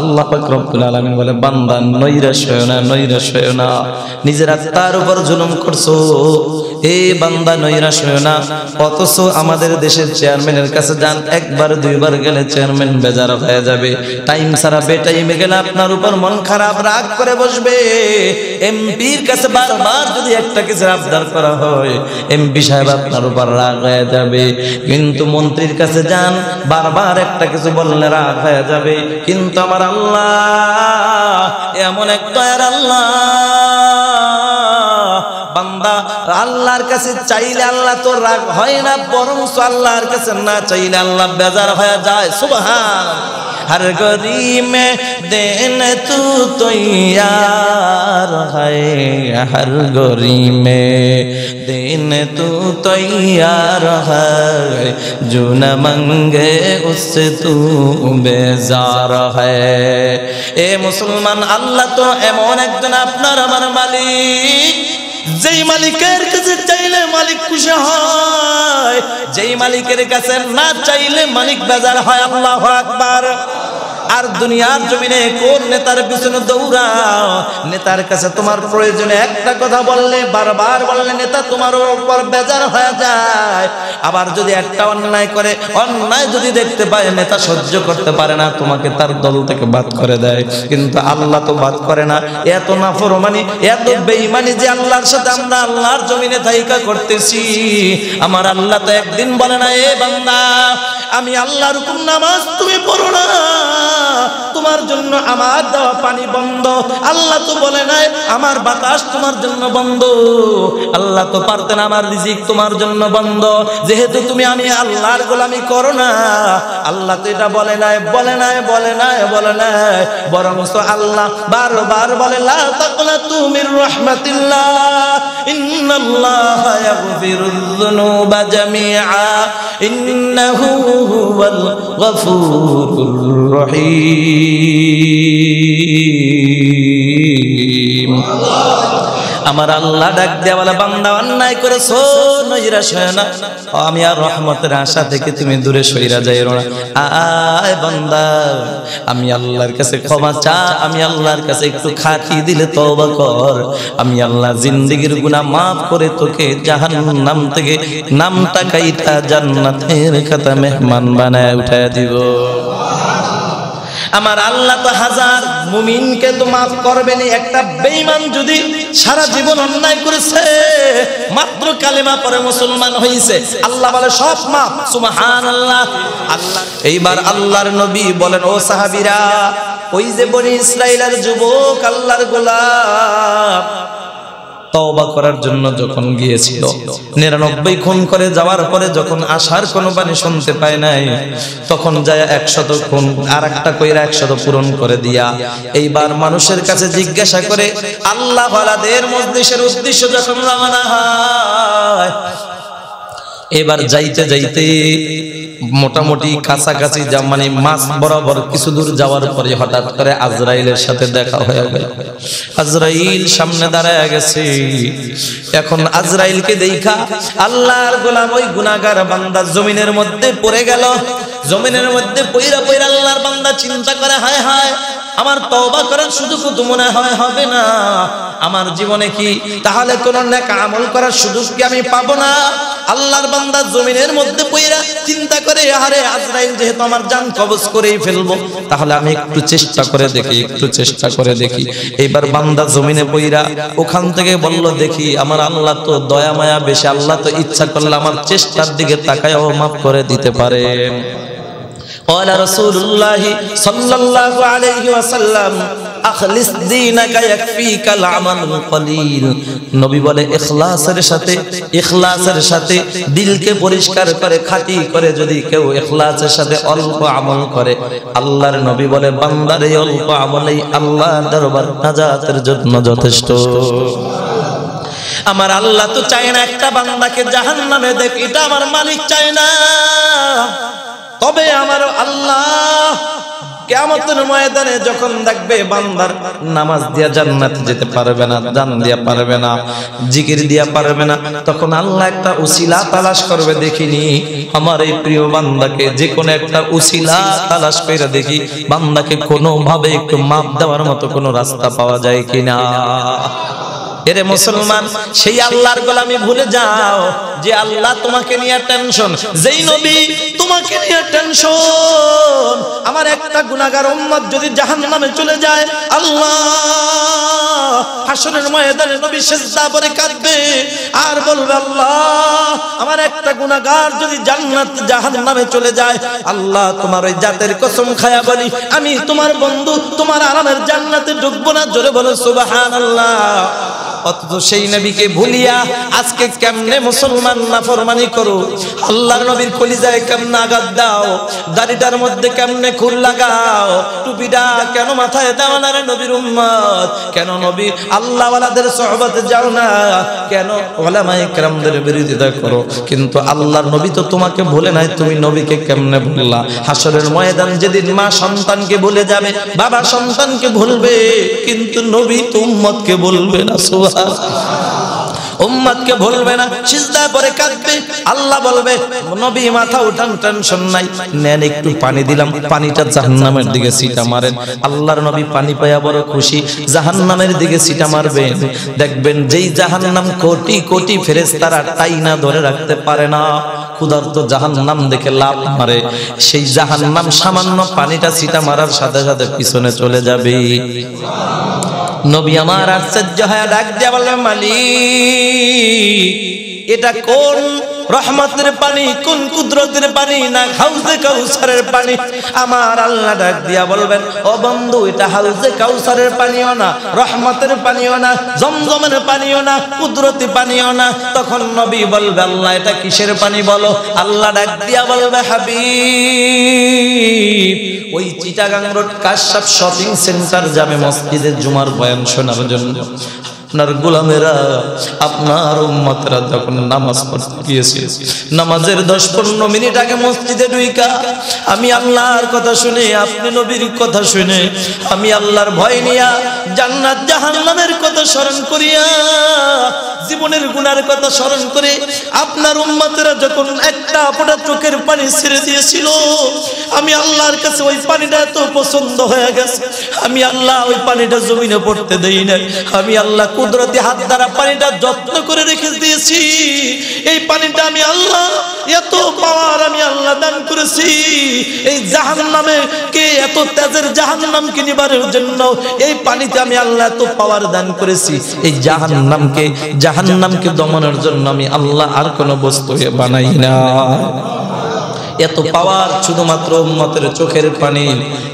আল্লাহ রব্বুল আলামিন বলে, বান্দা নৈরাশ হয় না নৈরাশ হয় না। নিজের আত্মার উপর জুলুম করছ। এ বান্দা নৈরাশ হইও না। অথচ আমাদের দেশের চেয়ারম্যানের কাছে যান, একবার, দুইবার গেলে চেয়ারম্যান বেজার হয়ে যাবে। টাইম ছাড়া বে টাইমে গেলে আপনার উপর মন খারাপ, রাগ করে বসবে। এমপির কাছে বারবার যদি একটা কিছু আবদার করা হয়, এমপি সাহেব আপনার উপর রাগ হয়ে যাবে। কিন্তু মন্ত্রীর কাছে যান, বারবার একটা কিছু বললে রাগ হয়ে যাবে। কিন্তু আমার আল্লাহ, এমন এক দয়ার আল্লাহ। বান্দা, আল্লাহর কাছে চাইলে আল্লাহ তো রাগ হয় না বরং আল্লাহর কাছে না চাইলে আল্লাহ বেজার হয়ে যায়, সুবহান। हर गरी में देन तू तो यार है हर गरी में देन तू तो यार है जो न मंगे उससे तू बेजार है এ মুসলমান আল্লাহ তো এমন একজন আপনার আমার মালিক যেই মালিকের কাছে চাইলে মালিক খুশি হয়, যেই মালিকের কাছে না চাইলে মালিক বেজার হয়, আল্লাহ আকবার। আর দুনিয়ার জমিনে কোন নেতার পিছনে দৌড়াও? নেতার কাছে তোমার প্রয়োজনে একটা কথা বললে, বারবার বললে, নেতা, তোমার উপর বেজার হয়ে যায়। আবার যদি একটা অন্যায় করে, অন্যায় যদি দেখতে পায়, নেতা সহ্য করতে পারে না, তোমাকে তার দল থেকে বাদ করে দেয়। কিন্তু আল্লাহ তো বাদ করে না। এত নাফরমানি, এত বেঈমানি যে আল্লাহর সাথে আমরা আল্লাহর জমিনে থাইকা করতেছি। আমার আল্লাহ তো একদিন বলে না, এ বান্দা আমি আল্লাহর হুকুম নামাজ তুমি পড়ো না। তোমার জন্য আমার দেওয়া পানি বন্ধ। আল্লাহ তো বলে নাই, আমার বাতাস তোমার জন্য বন্ধ। আল্লাহ তো পারতেন আমার রিজিক তোমার জন্য বন্ধ। যেহেতু তুমি আমি আল্লাহর গোলামি করো না। আল্লাহ তো এটা বলে নাই বলে নাই বলে নাই বলে নাই। বরং আল্লাহ বারবার বলে, লা তুমির রাহমাতিল্লাহ, ইন্নাল্লাহ হুয়াল গফুরুর রহিম। আমার আল্লাহ ডাক দেওয়ালা বান্দা অন্যায় করেছ নৈরাশ হয় না। আমি আর রহমতের আশা থেকে তুমি দূরে সইরা যাই আয় বান্দা, আমি আল্লাহর কাছে ক্ষমা চা আমি আল্লাহর কাছে একটু খাটি দিলে তওবা কর। আমি আল্লাহ জিন্দেগির গুনাহ মাফ করে তোকে জাহান্নাম থেকে নামটা কাইটা জান্নাতের খাতা মেহমান বানায় উঠায় দিব। আমার আল্লাহ তো হাজার, মুমিনকে তো মাফ করবেন একটা বেঈমান যদি সারা জীবন অন্যায় করেছে, মাত্র কালেমা পরে মুসলমান হয়েছে আল্লাহ বলে, সব মাফ। সুবহানাল্লাহ। আল্লাহ এইবার আল্লাহর নবী বলেন, ও সাহাবীরা, ওই যে বনি ইসরাইলের যুবক, আল্লাহর গোলাম তওবা করার জন্য যখন গিয়েছিল, নিরানব্বই খুন করে যাওয়ার পরে যখন আসার কোনো বাণী শুনতে পায় নাই, তখন যায় একশত খুন আর একটা কইরা একশত পূরণ করে দিয়া, এইবার মানুষের কাছে জিজ্ঞাসা করে, আল্লাহ ওয়ালাদের মজলিসের উদ্দেশ্য যখন রওনা হয়, এবার যাইতে যাইতে মোটামুটি কাছাকাছি যা মানে মাছ বরাবর কিছু দূর যাওয়ার পরে হঠাৎ করে আজরাইলের সাথে দেখা হয়ে গেল। আজরাইল সামনে দাঁড়ায় গেছে। এখন আজরাইলকে দেখা আল্লাহর গোলাম ওই গুনাগার বান্দা জমিনের মধ্যে পড়ে গেল। জমিনের মধ্যে পইরা পইরা আল্লাহর বান্দা চিন্তা করে, হায় হায় আমার তওবা করার সুযোগ মনে হয় হবে না। আমার জীবনে কি তাহলে কোন আমল করার সুযোগ কি আমি পাবো না? আল্লাহর বান্দা জমিনের মধ্যে পইরা চিন্তা করে, আরে আজরাইল, যেহেতু আমার জান কবজ করেই ফেলব, তাহলে আমি একটু চেষ্টা করে দেখি, একটু চেষ্টা করে দেখি। এইবার বান্দা জমিনে পইরা ওখান থেকে বলল, দেখি, আমার আল্লাহ তো দয়া মায়া বেশি, আল্লাহ তো ইচ্ছা করলে আমার চেষ্টার দিকে তাকায়ও মাফ করে দিতে পারেন قال رسول الله صلى الله عليه وسلم আখলিস দীনাকা ইয়াকফিকা আল-আমাল কলিল নবী বলে ইখলাসের সাথে ইখলাসের সাথে দিলকে পরিষ্কার করে খাঁটি করে যদি কেউ ইখলাসের সাথে অল্প আমল করে আল্লাহর নবী বলে বান্দার এই অল্প আমলেই আল্লাহর দরবার নাজাতের জন্য যথেষ্ট আমার আল্লাহ তো চায় না একটা বান্দাকে জাহান্নামে দেখ এটা আমার মালিক চায় না তবে আমার আল্লাহ কেমতের ময়দানে যখন দেখবে বান্দার নামাজ দিয়া যেতে পারবে না, জান দিয়া পারবে না, জিকির দিয়া পারবে না, তখন আল্লাহ একটা উসিলা তালাশ করবে, দেখিনি। আমার এই প্রিয় বান্দাকে যে কোনো একটা উসিলা তালাশ করে দেখি, বান্দাকে কোনো ভাবে একটু মাপ দেওয়ার মতো কোনো রাস্তা পাওয়া যায় কিনা। এরে মুসলমান, সেই আল্লাহর গোলামি ভুলে যাও, যে আল্লাহ তোমাকে নিয়ে টেনশন, যেই নবী তোমাকে নিয়ে টেনশন আমার একটা গুনাহগার উম্মত যদি জাহান নামে চলে যায়, আল্লাহ হাসরের ময়দানে নবী সেজদা কাঁদবে আর বলবে, আল্লাহ আমার একটা গুনাহগার যদি জান্নাত জাহান নামে চলে যায়, আল্লাহ তোমার ওই জাতের কসম খায়া বলি, আমি তোমার বন্ধু, তোমার আরামের জান্নাতে ঢুকবো না। জোরে বলো, সুবহানাল্লাহ। অথচ সেই নবীকে ভুলিয়া আজকে কেমনে মুসলমান না ফরমানি করো? আল্লাহর নবীর কলিজায় কেমনে আঘাত দাও। দাড়িটার মধ্যে কেমনে খুর লাগাও? টুপিটা কেন মাথায় দাও না রে নবীর উম্মত? কেন নবী আল্লাহ ওয়ালাদের সহবতে যাও না? কেন ওলামায়ে কেরামদের বিরোধিতা করো? কিন্তু আল্লাহর নবী তো তোমাকে ভুলে নাই, তুমি নবীকে কেমনে ভুললা? হাসরের ময়দান যেদিন মা সন্তানকে ভুলে যাবে, বাবা সন্তানকে ভুলবে, কিন্তু নবী তো উম্মতকে বলবে না সুবহান উম্মতকে ভুলবে না সিজদা করে কাঁদবে। আল্লাহ বলবে, নবী মাথা উঠান, টেনশন নাই। নেন, একটু পানি দিলাম, পানিটা জাহান্নামের দিকে সিটা মারেন। আল্লাহর নবী পানি পায়া বড় খুশি, জাহান্নামের দিকে সিটা মারবেন। দেখবেন যেই জাহান্নাম কোটি কোটি ফেরেশতারা টাইনা ধরে রাখতে পারে না। ক্ষুধার্ত জাহান্নাম দেখে লাভ মারে। সেই জাহান্নাম সামান্য পানিটা সিটা মারার সাথে সাথে পিছনে চলে যাবে। নবী আমার আশ্চর্য হয়ে ডাক দিয়া বলে মালিক এটা কোন রহমতের পানি কোন কুদরতের পানি না হাউজে কাউসারের পানি? আমার আল্লাহ ডাক দিয়া বলবেন, ও বন্ধু, এটা হাউজে কাউসারের পানিও না, রহমতের পানিও না, জমজমের পানিও না, কুদরতি পানিও না। তখন নবী বলবে, আল্লাহ, এটা কিসের পানি বলো? আল্লাহ ডাক দিয়া বলবে, হাবিব, ওই চিটাগাং রোড কাশাপ শপিং সেন্টার যাবে মসজিদের জুমার বয়ান শোনার জন্য। আপনার গোলামেরা, আপনার উম্মতরা যখন নামাজ পড়তে গিয়েছে, নামাজের দশ পনেরো মিনিট আগে মসজিদে ঢুইকা, আমি আল্লাহর কথা শুনে, আপনি নবীর কথা শুনে, আমি আল্লাহর ভয় নিয়া জান্নাত জাহান্নামের কথা স্মরণ করিয়া, জীবনের গুনার কথা স্মরণ করে, আপনার উম্মতেরা যখন একটা ফোঁটা চোখের পানি ছেড়ে দিয়েছিল, আমি আল্লাহর কাছে ওই পানিটা এত পছন্দ হয়ে গেছে, আমি আল্লাহ ওই পানিটা জমিনে পড়তে দেই না আমি আল্লাহ কুদরতি হাত দ্বারা পানিটা যত্ন করে রেখে দিয়েছি। এই পানিটা আমি আল্লাহ, এত পাওয়ার আমি আল্লাহ দান করেছি। এই জাহান নামে কে এত তেজের জাহান নামকে নিবারের জন্য এই পানিতে আমি আল্লাহ এত পাওয়ার দান করেছি। এই জাহান নামকে জাহান নামকে দমনের জন্য আমি আল্লাহ আর কোনো বস্তু বানাই না এত পাওয়ার শুধুমাত্র উম্মতের চোখের পানি,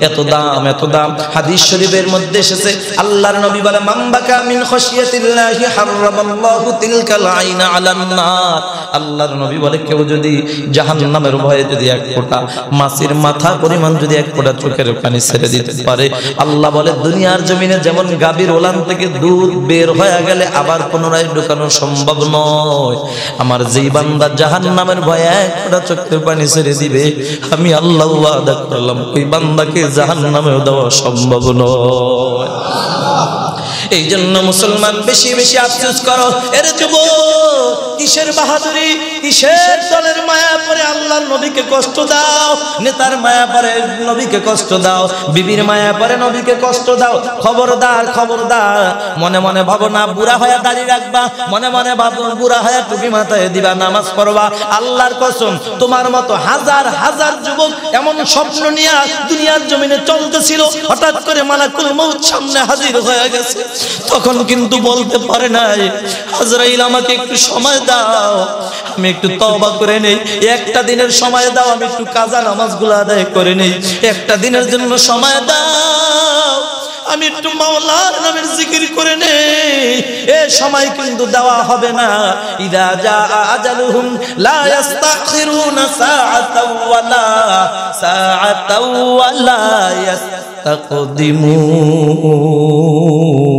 এত দাম এত দাম। হাদিস শরীফের মধ্যে এসেছে, আল্লাহর নবী বলে মামবাকা মিন খাশিয়াতিল্লাহি হারামাল্লাহু তিলকাল আইনা আলান নার আল্লাহর নবী বলে, কেউ যদি জাহান্নামের ভয়ে যদি এক ফোঁটা মাছের মাথা পরিমাণ যদি এক ফোঁটা চোখের পানি ছেড়ে দিতে পারে, আল্লাহ বলে, দুনিয়ার জমিনে যেমন গাভীর ওলান থেকে দুধ বের হয়ে গেলে আবার পুনরায় ঢুকানো সম্ভব নয়। আমার যেই বান্দা জাহান্নামের ভয়ে এক ফোঁটা চোখের পানি ছেড়ে দিবে আমি আল্লাহ ওয়াদা করলাম। ওই বান্দাকে জাহান্নামেও দেওয়া সম্ভব নয়। এই জন্য মুসলমান, বেশি বেশি আফসোস করো। এর যুব কিসের বাহাদুরি? কিসের দলের মায়া পরে আল্লাহর নবীকে কষ্ট দাও? নেতার মায়া পরে নবীকে কষ্ট দাও। বিবির মায়া পরে নবীকে কষ্ট দাও। খবরদার খবরদার। মনে মনে ভাবো না, বুড়া হয়ে দাঁড়িয়ে রাখবা। মনে মনে ভাবো, বুড়া হয়ে টুপি মাথায় দিবা, নামাজ পড়বা। আল্লাহর কসম, তোমার মতো হাজার হাজার যুবক এমন স্বপ্ন নিয়ে দুনিয়ার জমিনে চলতেছিল। হঠাৎ করে মালাকুল মৌত সামনে হাজির হয়ে গেছে। তখন কিন্তু বলতে পারে নাই, হাজরাইল, আমাকে একটু সময় দাও। আমি একটু তওবা করে নেই। একটা দিনের সময় দাও, আমি একটু কাজা নামাজগুলো আদায় করে নেই। একটা দিনের জন্য সময় দাও। আমি একটু মাওলার নামের জিকির করে নেই। এ সময় কিন্তু দেওয়া হবে না। ইদা জা আজালুহুম লা ইস্তাখিরুনা সাআতাও ওয়ালা সাআতাও ওয়ালা ইস্তাকদিমুন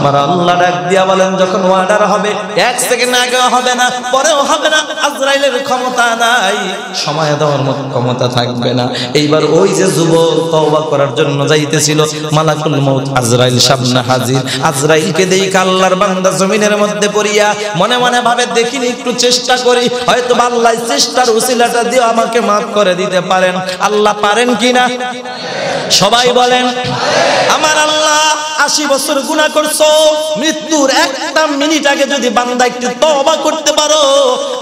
আমার আল্লাহ ডাক দিয়া বলেন, যখন ওয়ার্ডার হবে, এক সেকেন্ড আগে হবে না, পরেও হবে না, আজরাইলের ক্ষমতা নাই। সময় দেওয়ার মতো ক্ষমতা থাকবে না। এইবার ওই যে যুবক তওবা করার জন্য যাইতেছিল, মালাকুল মউত আজরাইল সামনে হাজির। আজরাইলকে দেই আল্লাহর বান্দা জমিনের মধ্যে পড়িয়া মনে মনে ভাবে, দেখিনি, একটু চেষ্টা করি। হয়তো আল্লাহ চেষ্টার উসিলাটা দিয়ে আমাকে মাফ করে দিতে পারেন। আল্লাহ পারেন কিনা? সবাই বলেন আমার আল্লাহ আশি বছর গুণা করছ, মৃত্যুর একটা মিনিট আগে যদি বান্দা একটু তবা করতে পারো,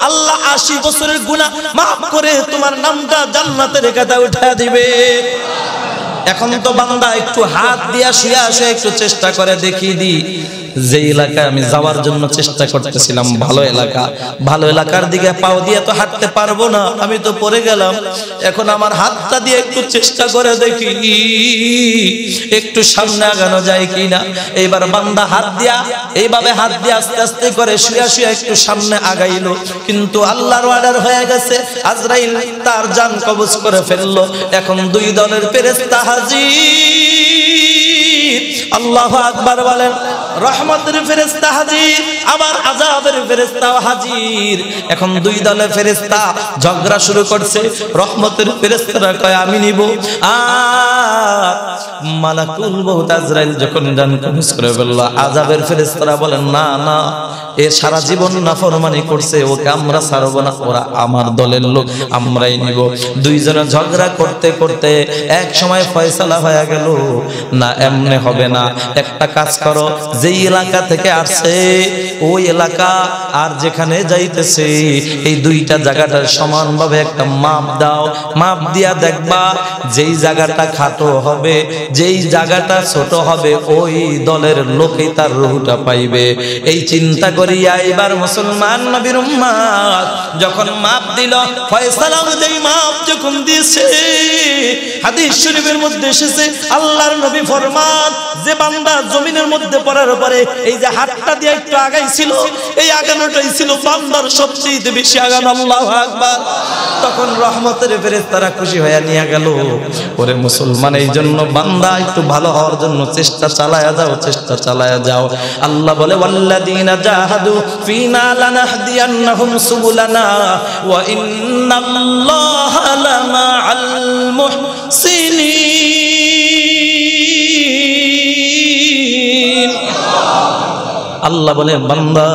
আল্লাহ আশি বছরের গুণা মাফ করে তোমার নামটা জান্নাতের কথা উঠা দিবে। এখন তো বান্দা একটু হাত দিয়া শুয়ে আসে, একটু চেষ্টা করে দেখিয়ে দি যে এলাকায় আমি যাওয়ার জন্য চেষ্টা করতেছিলাম, ভালো এলাকা। ভালো এলাকার দিকে পাও দিয়ে তো হাঁটতে পারব না, আমি তো পড়ে গেলাম। এখন আমার হাতটা দিয়ে একটু চেষ্টা করে দেখি, একটু সামনে আগানো যায় কিনা। এইবার বান্দা হাত দিয়া, এইভাবে হাত দিয়ে আস্তে আস্তে করে শুয়া শুয়া একটু সামনে আগাইলো। কিন্তু আল্লাহর অর্ডার হয়ে গেছে, আজরাইল তার জান কবজ করে ফেলল। এখন দুই দলের ফেরেস্তা হাজির। আল্লাহ আকবার বলেন রহমতের ফেরেস্তা হাজির আবার আজাবের ফেরেস্তা হাজির। এখন দুই দলের ফেরেস্তা ঝগড়া শুরু করছে, রহমতের ফেরেস্তারা কয়, আমি নিব। আর মালাকুল বহুত আজরাইল যখন ডান কমিস করে বলল আজাবের ফেরেস্তারা বলেন, না না, এ সারা জীবন নাফরমানি করছে, ওকে আমরা ছাড়বো না, ওরা আমার দলের লোক, আমরাই নিব। দুইজনে ঝগড়া করতে করতে এক সময় ফয়সালা হয়ে গেল। না, এমনে হবে না, একটা কাজ করো, যেই এলাকা থেকে আসছে, ওই এলাকা আর যেখানে যাইতেছে, এই দুইটা জায়গাটার সমানভাবে একটা মাপ দাও। মাপ দিয়া দেখবা, যেই জায়গাটা খাটো হবে, যেই জায়গাটা ছোট হবে, ওই দলের লোকেই তার রুহুটা পাইবে। এই চিন্তা করিয়া এবার মুসলমান নবীর উম্মাদ যখন মাপ দিল, ফয়সালা অনুযায়ী মাপ যখন দিয়েছে, হাদিস শরীফের মধ্যে এসেছে, আল্লাহর নবী ফরমান, যে বান্দা জমিনের মধ্যে পড়ার পরে এই যে হাতটা দিয়ে একটু আগাইছিল, এই আগানোটাই ছিল বান্দার সবচেয়ে বেশি আগানো, আল্লাহ আকবার। তখন রহমতের ফেরেশতারা খুশি হয়ে নিয়ে গেল। ওরে মুসলমান, এই জন্য বান্দা একটু ভালো হওয়ার জন্য চেষ্টা চালায়া যাও, চেষ্টা চালায়া যাও। আল্লাহ বলে, ওয়াল্লাযীনা জাহাদু ফিনা লানাহদিয়ান্নাহুম সুবুলানা, ওয়া ইন্নাল্লাহা লামাআল মুহসিনিন। আল্লাহ বলে বান্দা,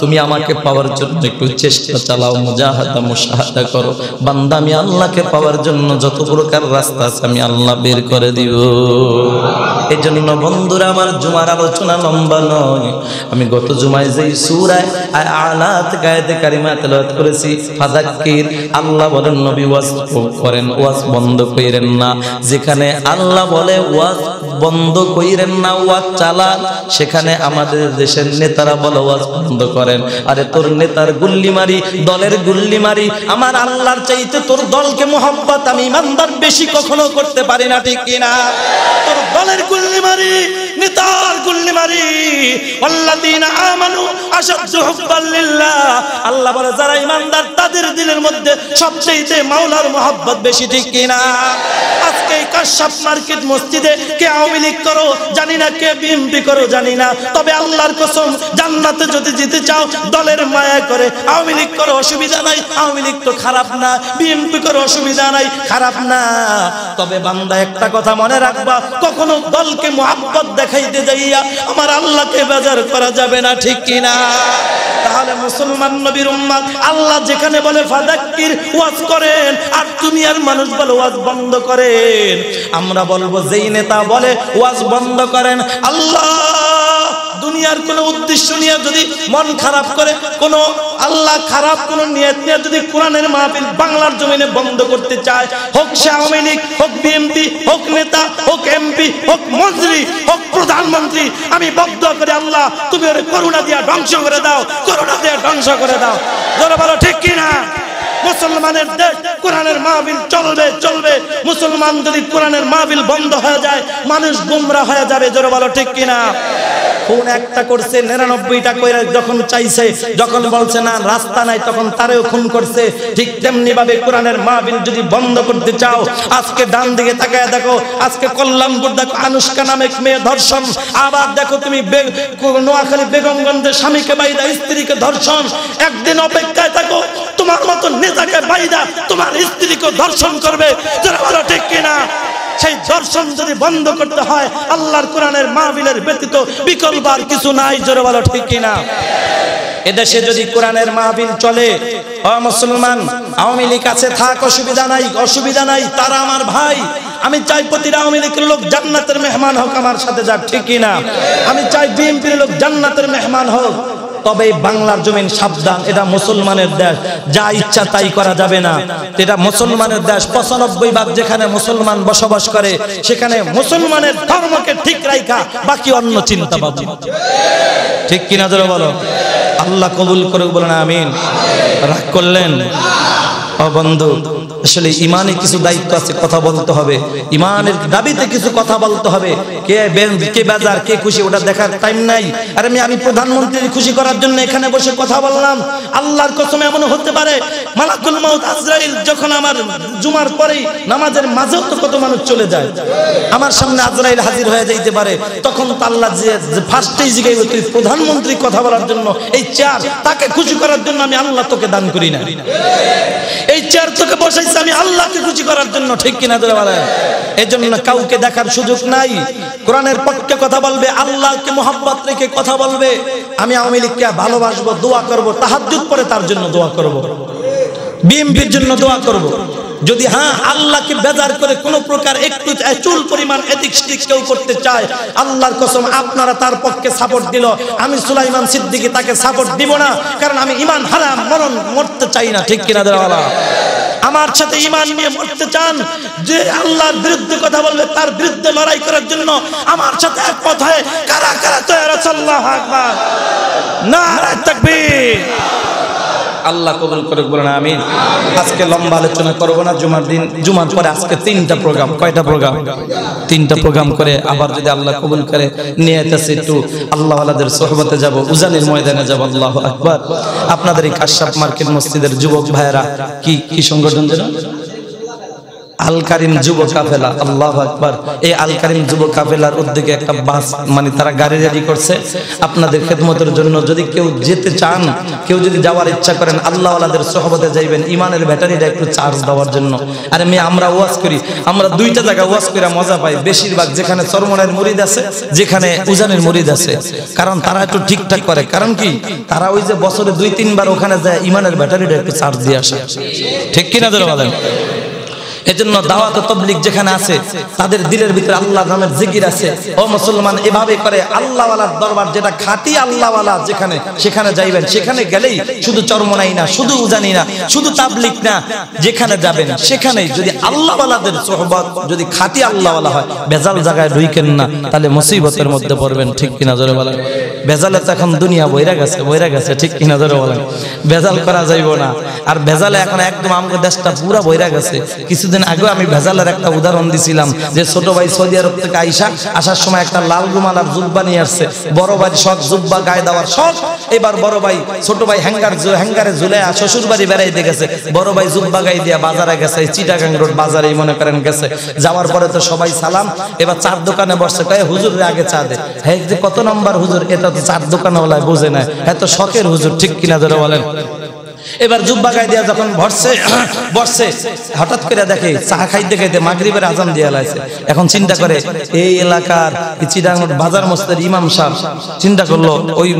তুমি আমাকে পাওয়ার জন্য একটু চেষ্টা চালাও, মুজাহাদা, মুশাহাদা করো। বান্দা, আমি আল্লাহকে পাওয়ার জন্য যত প্রকার রাস্তা আছে, আমি আল্লাহ বের করে দিব। এই জন্য বন্ধুরা, আমার জুমার আলোচনা লম্বা নয়। আমি গত জুমায় যেই সুরায় আলাত গায়েতে কারিমা তেলাওয়াত করেছি আল্লাহ বলেন, নবী ওয়াজ করেন, ওয়াজ বন্ধ না। যেখানে আল্লাহ বলে, ওয়াজ বন্ধ কইরেন না, ওয়াজ চালান, সেখানে আমাদের দেশের নেতারা বলে, ওয়াজ বন্ধ করেন। আরে তোর নেতার গুল্লি মারি দলের গুল্লি মারি আমার আল্লাহর চাইতে তোর দলকে মোহাম্মত আমি ইমানদার বেশি কখনো করতে পারি না, ঠিক কিনা? তোর দলের গুল্লি নেতার গুল্লি মারি আমানু আশাদ্দু হুব্বান লিল্লাহ। আল্লাহ বলে, যারা তাদের দিলের মধ্যে মাওলার মোহাব্বত বেশি, ঠিক কিনা? আজকে মার্কেট মসজিদে কে আওয়ামী লীগ করো, জানি না কে করো, জানি না। তবে আল্লাহর কসম, জান্নাতে যদি যেতে চাও, দলের মায়া করে আওয়ামী লীগ করো, অসুবিধা নাই। আওয়ামী লীগ তো খারাপ না করো, অসুবিধা নাই, খারাপ না। তবে বান্দা, একটা কথা মনে রাখবা, কখনো দলকে মোহাম্মত দেখাইতে যাইয়া আমার আল্লাহকে বাজার করা যাবে না, ঠিক কিনা? তাহলে মুসলমান নবীর উম্মাদ আল্লাহ যেখানে বলে, ফাদাক্কির, ওয়াজ করেন। আর তুমি আর মানুষ বলে, ওয়াজ বন্ধ করেন। আমরা বলব, যেই নেতা বলে, ওয়াজ বন্ধ করেন, আল্লাহ দুনিয়ার কোনো উদ্দেশ্য নিয়ে যদি মন খারাপ করে, কোনো আল্লাহ খারাপ কোনো নিয়ত নিয়ে যদি কোরআনের মাহফিল বাংলার জমিনে বন্ধ করতে চায়, হোক সে আওয়ামী লীগ, হোক বিএনপি, হোক নেতা, হোক এমপি, হোক মন্ত্রী, হোক প্রধানমন্ত্রী, আমি বদ্ধ করে আল্লাহ, তুমি ওর করুণা দিয়া ধ্বংস করে দাও, করুণা দিয়া ধ্বংস করে দাও। জোরে বলো, ঠিক কিনা? মুসলমানের দেশ কোরআনের মাহবিল চলবে চলবে। মুসলমান যদি কোরআনের মাহবিল বন্ধ হয়ে যায়, মানুষ গুমরা হয়ে যাবে, জোরে বলো ঠিক কিনা? খুন একটা করছে, নিরানব্বইটা করে যখন চাইছে, যখন বলছে, না, রাস্তা নাই, তখন তারেও খুন করছে। ঠিক তেমনি ভাবে কোরআনের মাহবিল যদি বন্ধ করতে চাও, আজকে ডান দিকে তাকায় দেখো, আজকে কল্যাণপুর দেখো, আনুষ্কা নামে মেয়ে ধর্ষণ। আবার দেখো তুমি নোয়াখালী বেগমগঞ্জের স্বামীকে বাইদা স্ত্রীকে ধর্ষণ। একদিন অপেক্ষায় থাকো, তোমার মতো নেতাকে বাইদা তোমার স্ত্রীকে করবে। যারা ঠিক কিনা, সেই দর্শন যদি বন্ধ করতে হয়, আল্লাহর কোরআনের মাহবিলের ব্যতীত বিকল্প আর কিছু নাই জোরে বলো ঠিক কিনা। এদেশে যদি কোরআনের মাহফিল চলে মুসলমান, আওয়ামী লীগ আছে, থাক, অসুবিধা নাই অসুবিধা নাই, তারা আমার ভাই। আমি চাই প্রতিটা আওয়ামী লীগের লোক জান্নাতের মেহমান হোক আমার সাথে যাক, ঠিক কিনা? আমি চাই বিএনপির লোক জান্নাতের মেহমান হোক। তবে বাংলার জমিন সাবধান, এটা মুসলমানের দেশ, যা ইচ্ছা তাই করা যাবে না। এটা মুসলমানের দেশ, পঁচানব্বই ভাগ যেখানে মুসলমান বসবাস করে, সেখানে মুসলমানের ধর্মকে ঠিক রাখা বাকি অন্য চিন্তা ভাবনা ঠিক কিনা ধরো বলো? আল্লাহ কবুল করে বলেন, আমিন। রাগ করলেন? ও বন্ধু আসলে ইমানে কিছু দায়িত্ব আছে, কথা বলতে হবে। ইমানের দাবিতে কিছু কথা বলতে হবে। কে কে বেজার, কে খুশি, ওটা দেখার টাইম নাই। আর আমি আমি প্রধানমন্ত্রীর খুশি করার জন্য এখানে বসে কথা বললাম। আল্লাহর কসম এমন হতে পারে, মালাকুল মাউত আজরাইল যখন আমার জুমার পরেই নামাজের মাঝেও তো কত মানুষ চলে যায়। আমার সামনে আজরাইল হাজির হয়ে যাইতে পারে। তখন তো আল্লাহ যে ফার্স্টেই জিগাইব তুই প্রধানমন্ত্রী কথা বলার জন্য, এই চেয়ার তাকে খুশি করার জন্য আমি আল্লাহ তোকে দান করি না। এই চেয়ার তোকে বসাইছে আমি আল্লাহকে খুশি করার জন্য ঠিক কিনা এই জন্য কাউকে দেখার সুযোগ নাই। কোরআনের পক্ষে কথা বলবে, আল্লাহকে মোহাব্বত রেখে কথা বলবে। আমি আওয়ামী লীগকে ভালোবাসবো, দোয়া পরে তার জন্য দোয়া করব। বিএমপির জন্য দোয়া করব। যদি হ্যাঁ আল্লাহকে বেজার করে কোন প্রকার একটু চুল পরিমাণ এদিক সেদিক কেউ করতে চায়, আল্লাহর কসম আপনারা তার পক্ষে সাপোর্ট দিল। আমি সুলাইমান সিদ্দিকি তাকে সাপোর্ট দিব না, কারণ আমি ইমান হারাম, মরণ মরতে চাই না, ঠিক কিনা দেওয়ালা আমার সাথে ইমান নিয়ে মরতে চান, যে আল্লাহর বিরুদ্ধে কথা বলবে, তার বিরুদ্ধে লড়াই করার জন্য আমার সাথে এক কথায় কারা কারা তৈরি আল্লাহ আকবার। নারায় তাকবীর। আল্লাহ কবুল করে বলেন আমি আজকে লম্বা আলোচনা করব না, জুমার দিন, জুমার পরে আজকে তিনটা প্রোগ্রাম কয়টা প্রোগ্রাম তিনটা প্রোগ্রাম করে আবার যদি আল্লাহ কবুল করে নিয়ে আসে একটু আল্লাহ আল্লাহদের সোহবতে যাব, উজানের ময়দানে যাব, আল্লাহ আকবার। আপনাদের এই কাশ্যাপ মার্কেট মসজিদের যুবক ভাইয়েরা, কি কি সংগঠন যেন? আল কারিম যুব কাফেলা, আল্লাহ আকবার। এই আল কারিম যুব কাফেলার উদ্যোগে একটা বাস মানে তারা গাড়ি রেডি করছে। আপনাদের খেদমতের জন্য যদি কেউ যেতে চান, কেউ যদি যাওয়ার ইচ্ছা করেন আল্লাহ আলাদের সহবতে যাইবেন, ইমানের ব্যাটারিটা একটু চার্জ দেওয়ার জন্য। আরে মেয়ে, আমরা ওয়াজ করি, আমরা দুইটা জায়গা ওয়াজ করে মজা পাই। বেশিরভাগ যেখানে চরমনের মুরিদ আছে, যেখানে উজানের মুরিদ আছে। কারণ তারা একটু ঠিকঠাক করে। কারণ কি? তারা ওই যে বছরে দুই, তিনবার ওখানে যায়, ইমানের ব্যাটারিটা একটু চার্জ দিয়ে আসে। ঠিক কিনা ধরে বলেন? এজন্য দাওয়াত ও তবলিগ যেখানে আছে, তাদের দিলের ভিতরে আল্লাহ নামের জিকির আছে। ও মুসলমান, এভাবে করে আল্লাহওয়ালার দরবার যেটা খাঁটি আল্লাহওয়ালা যেখানে, সেখানে যাইবেন। সেখানে গেলেই শুধু চরমনাই না, শুধু উজানি না, শুধু তাবলিক না, যেখানে যাবেন, সেখানেই যদি আল্লাহওয়ালাদের সোহবত যদি খাঁটি আল্লাহওয়ালা হয় বেজাল জায়গায় ঢুইকেন না, তাহলে মুসিবতের মধ্যে পড়বেন, ঠিক কিনা জোরে বলেন? বেজালে তো এখন দুনিয়া বইরা গেছে বইরা গেছে, ঠিক কিনা জোরে বলেন? বেজাল করা যাইব না। আর বেজালে এখন একদম আমাদের দেশটা পুরা বইরা গেছে কিছুদিন আগে আমি ভেজালের একটা উদাহরণ দিছিলাম যে ছোট ভাই সৌদি আরব থেকে আইসা, আসার সময় একটা লাল রুমাল আর জুব্বা নিয়ে আসছে। বড় ভাই শখ, জুব্বা গায়ে দেওয়ার শখ। এবার বড় ভাই, ছোট ভাই হ্যাঙ্গার হ্যাঙ্গারে ঝুলে শ্বশুর বাড়ি বেড়াইতে গেছে। বড় ভাই জুব্বা গায়ে দিয়ে বাজারে গেছে চিটাগাং রোড বাজারে মনে করেন গেছে। যাওয়ার পরে তো সবাই সালাম, এবার চার দোকানে বসছে, কয়ে, হুজুর আগে চা দে। হ্যাঁ কত নম্বর হুজুর, এটা তো চার দোকানে ওলায় বুঝে না এত শখের হুজুর, ঠিক কিনা ধরে বলেন? এবার জুব্বা গায়ে দিয়া যখন ভরছে বসছে হঠাৎ করে দেখে চা খাইতে খাইতে মাগরিবের আজান দিয়ে লাইছে। এখন চিন্তা করে, এই এলাকার এই বাজার মস্তের ইমাম সাহেব চিন্তা করল, ওই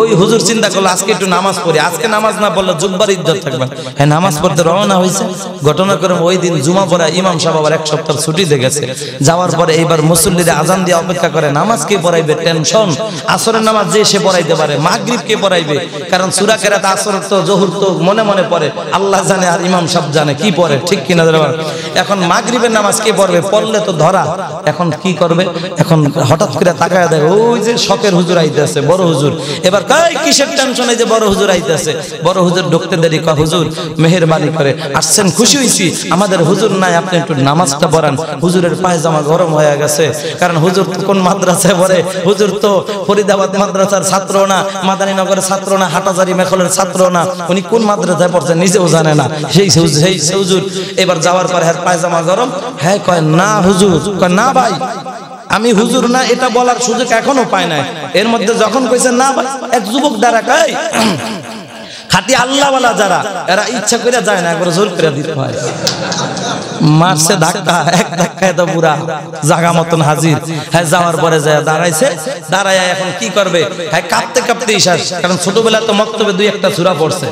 ওই হুজুর চিন্তা করল, আজকে একটু নামাজ পড়ি, আজকে নামাজ না পড়লে জুব্বার ইজ্জত থাকবে হ্যাঁ নামাজ পড়তে রওনা হয়েছে ঘটনা করে ওই দিন জুমা পড়া ইমাম সাহেব আবার এক সপ্তাহ ছুটিতে গেছে। যাওয়ার পরে এইবার মুসল্লিরা আজান দিয়ে অপেক্ষা করে, নামাজ কে পড়াইবে? টেনশন। আসরের নামাজ যে সে পড়াইতে পারে, মাগরিব কে পড়াইবে? কারণ সুরা কেরাত আসর তো জহুর তো মনে মনে পড়ে, আল্লাহ জানে আর ইমাম সাহেব জানে কি পড়ে, ঠিক কিনা বলেন? এখন মাগরিবের নামাজ কে পড়বে? পড়লে তো ধরা। এখন কি করবে? এখন হঠাৎ করে তাকায় দেখে, ওই যে শখের হুজুর আইতেছে, বড় হুজুর। এবার কই কিসের টেনশনে যে বড় হুজুর আইতেছে? বড় হুজুর ঢুকতে দেরি কা হুজুর, মেহেরবানি করে। আসছেন, খুশি হইছি। আমাদের হুজুর নাই, আপনি একটু নামাজটা পড়ান। হুজুরের পায়ে পায়জামা গরম হয়ে গেছে। কারণ হুজুর তো কোন মাদ্রাসায় পড়ে? হুজুর তো ফরিদাবাদ মাদ্রাসার ছাত্র না, মাদানীনগরের ছাত্র না, হাটাজারি মেখলের ছাত্র না। উনি কোন মাদ্রাসায় পড়ছেন নিজেও জানে না। সেই সেই হুজুর এবার যাওয়ার পর হ্যাঁ পায়জামা গরম। হ্যাঁ কয়, না হুজুর। কয়, না ভাই। আমি হুজুর না, এটা বলার সুযোগ এখনও পাই নাই। এর মধ্যে যখন কইছে, না ভাই, এক যুবক দ্বারা কয়, খাটি আল্লাহওয়ালা যারা, এরা ইচ্ছা করে যায় না, একবার জোর করে দিতে হয়। মারছে ধাক্কা, এক ধাক্কায় তো পুরা জাগা মতন হাজির। হ্যাঁ যাওয়ার পরে যায় দাঁড়াইছে দাঁড়ায় এখন কি করবে? হ্যাঁ কাঁপতে কাঁপতে ইসাস কারণ ছোটবেলা তো মক্তবে দুই একটা সুরা পড়ছে।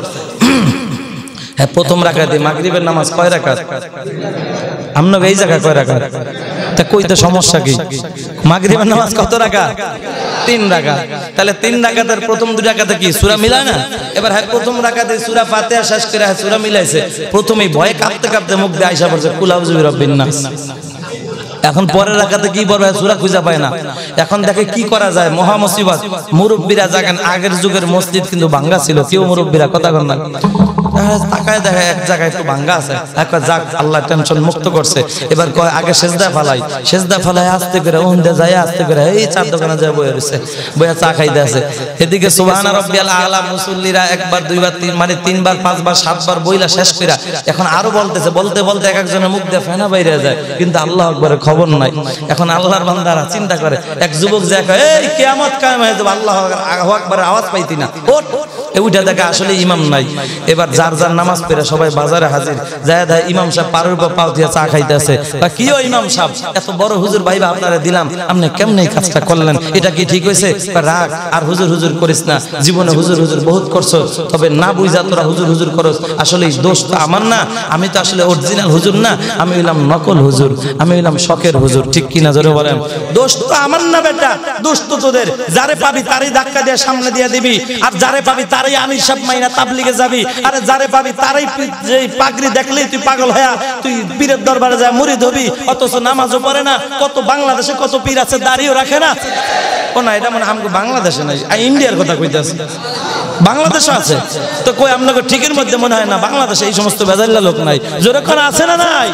হ্যাঁ প্রথম রাখাতে মাগরিবের নামাজ কয় রাখাত আমরা এই জায়গায় কয় রাখাত তা কই তো সমস্যা কি? মাগরিবের নামাজ কত রাখা তিন রাখা তাহলে তিন রাখাতের প্রথম দুই রাখাতে কি সুরা মিলায় না? এবার হ্যাঁ প্রথম রাখাতে সুরা ফাতেহা শেষ করে হ্যাঁ সুরা মিলাইছে। প্রথমেই ভয়ে কাঁপতে কাঁপতে মুখ দিয়ে আইসা পড়ছে কুলাউজুবি রব্বিন নাস। এখন পরের রাখাতে কি বলবে সুরা খুঁজে পায় না। এখন দেখে কি করা যায়? মহা মুসিবত। মুরব্বীরা জাগান, আগের যুগের মসজিদ কিন্তু ভাঙ্গা ছিল। কেউ মুরব্বীরা কথা কর না। আল্লাহ এদিকে আলা মুসল্লিরা একবার, দুইবার মানে তিনবার, পাঁচবার, সাতবার বইলা শেষ কইরা এখন আরও বলতেছে। বলতে বলতে এক একজনের মুখ দিয়ে ফেনা বাইরে যায়। কিন্তু আল্লাহ নাই। এখন আল্লাহর বান্দারা চিন্তা করে, এক যুবক যে এই, কিয়ামত কায়েম হয়ে যাবে, আল্লাহ আওয়াজ পাইতি না। ওইটা দেখে আসলে ইমাম নাই। এবার যার যার নামাজ পড়ে সবাই বাজারে হাজির। যায় দেয় ইমাম সাহেব পারের উপর পাও দিয়ে চা খাইতেছে। বা কিও ইমাম সাহেব? এত বড় হুজুর ভাইবা আপনারা দিলাম, আপনি কেমনে কাজটা করলেন? এটা কি ঠিক হয়েছে? বা রাগ, আর হুজুর হুজুর করিস না। জীবনে হুজুর হুজুর বহুত করছ। তবে না বুঝা তোরা হুজুর হুজুর করস। আসলে দোষ তো আমার না। আমি তো আসলে অরিজিনাল হুজুর না। আমি হইলাম নকল হুজুর। আমি হইলাম শখের হুজুর। ঠিক কিনা জোরে বলেন? দোষ তো আমার না বেটা। দোষ তো তোদের। যারে পাবি তারই ধাক্কা দিয়ে সামনে দিয়ে দিবি। আর যারে পাবি তারই আমি সব মাইনা তাবলিগে যাবি। আরে যারে পাবি তারই যে পাগড়ি দেখলেই তুই পাগল হয়া। তুই পীরের দরবারে যা মুড়ি ধবি অথচ নামাজও পড়ে না। কত বাংলাদেশে কত পীর আছে দাড়িও রাখে না। ও না, এটা মানে আমাকে বাংলাদেশে নাই আর ইন্ডিয়ার কথা কইতেছে বাংলাদেশে আছে? তো কই, আপনাকে ঠিকের মধ্যে মনে হয় না বাংলাদেশে এই সমস্ত বেজাল্লা লোক নাই? জোরেক্ষণ আছে না নাই?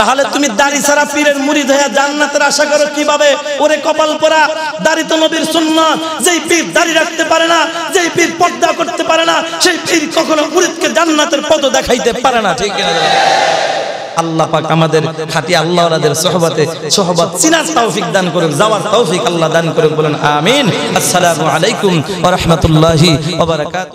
তাহলে তুমি দাড়ি ছাড়া পীরের মুড়িদ হয়ে জান্নাতের আশা করো কীভাবে? ওরে কপাল পরা দাড়ি তো নবীর সুন্নাত। যেই পীর দাড়ি রাখতে পারে না, যেই পীর পর্দা করতে পারে না, সেই পীর কখনো মুরিদকে জান্নাতের পদ দেখাইতে পারে না। ঠিক কিনা আল্লাহ পাক আমাদের খাঁটি আল্লাহ ওনাদের সোহবতে সোহবত চিনার তৌফিক দান করুন, যাওয়ার তৌফিক আল্লাহ দান করুন, বলেন আমিন। আসসালামু আলাইকুম ওয়া রাহমাতুল্লাহি ওয়া বারাকাতুহু।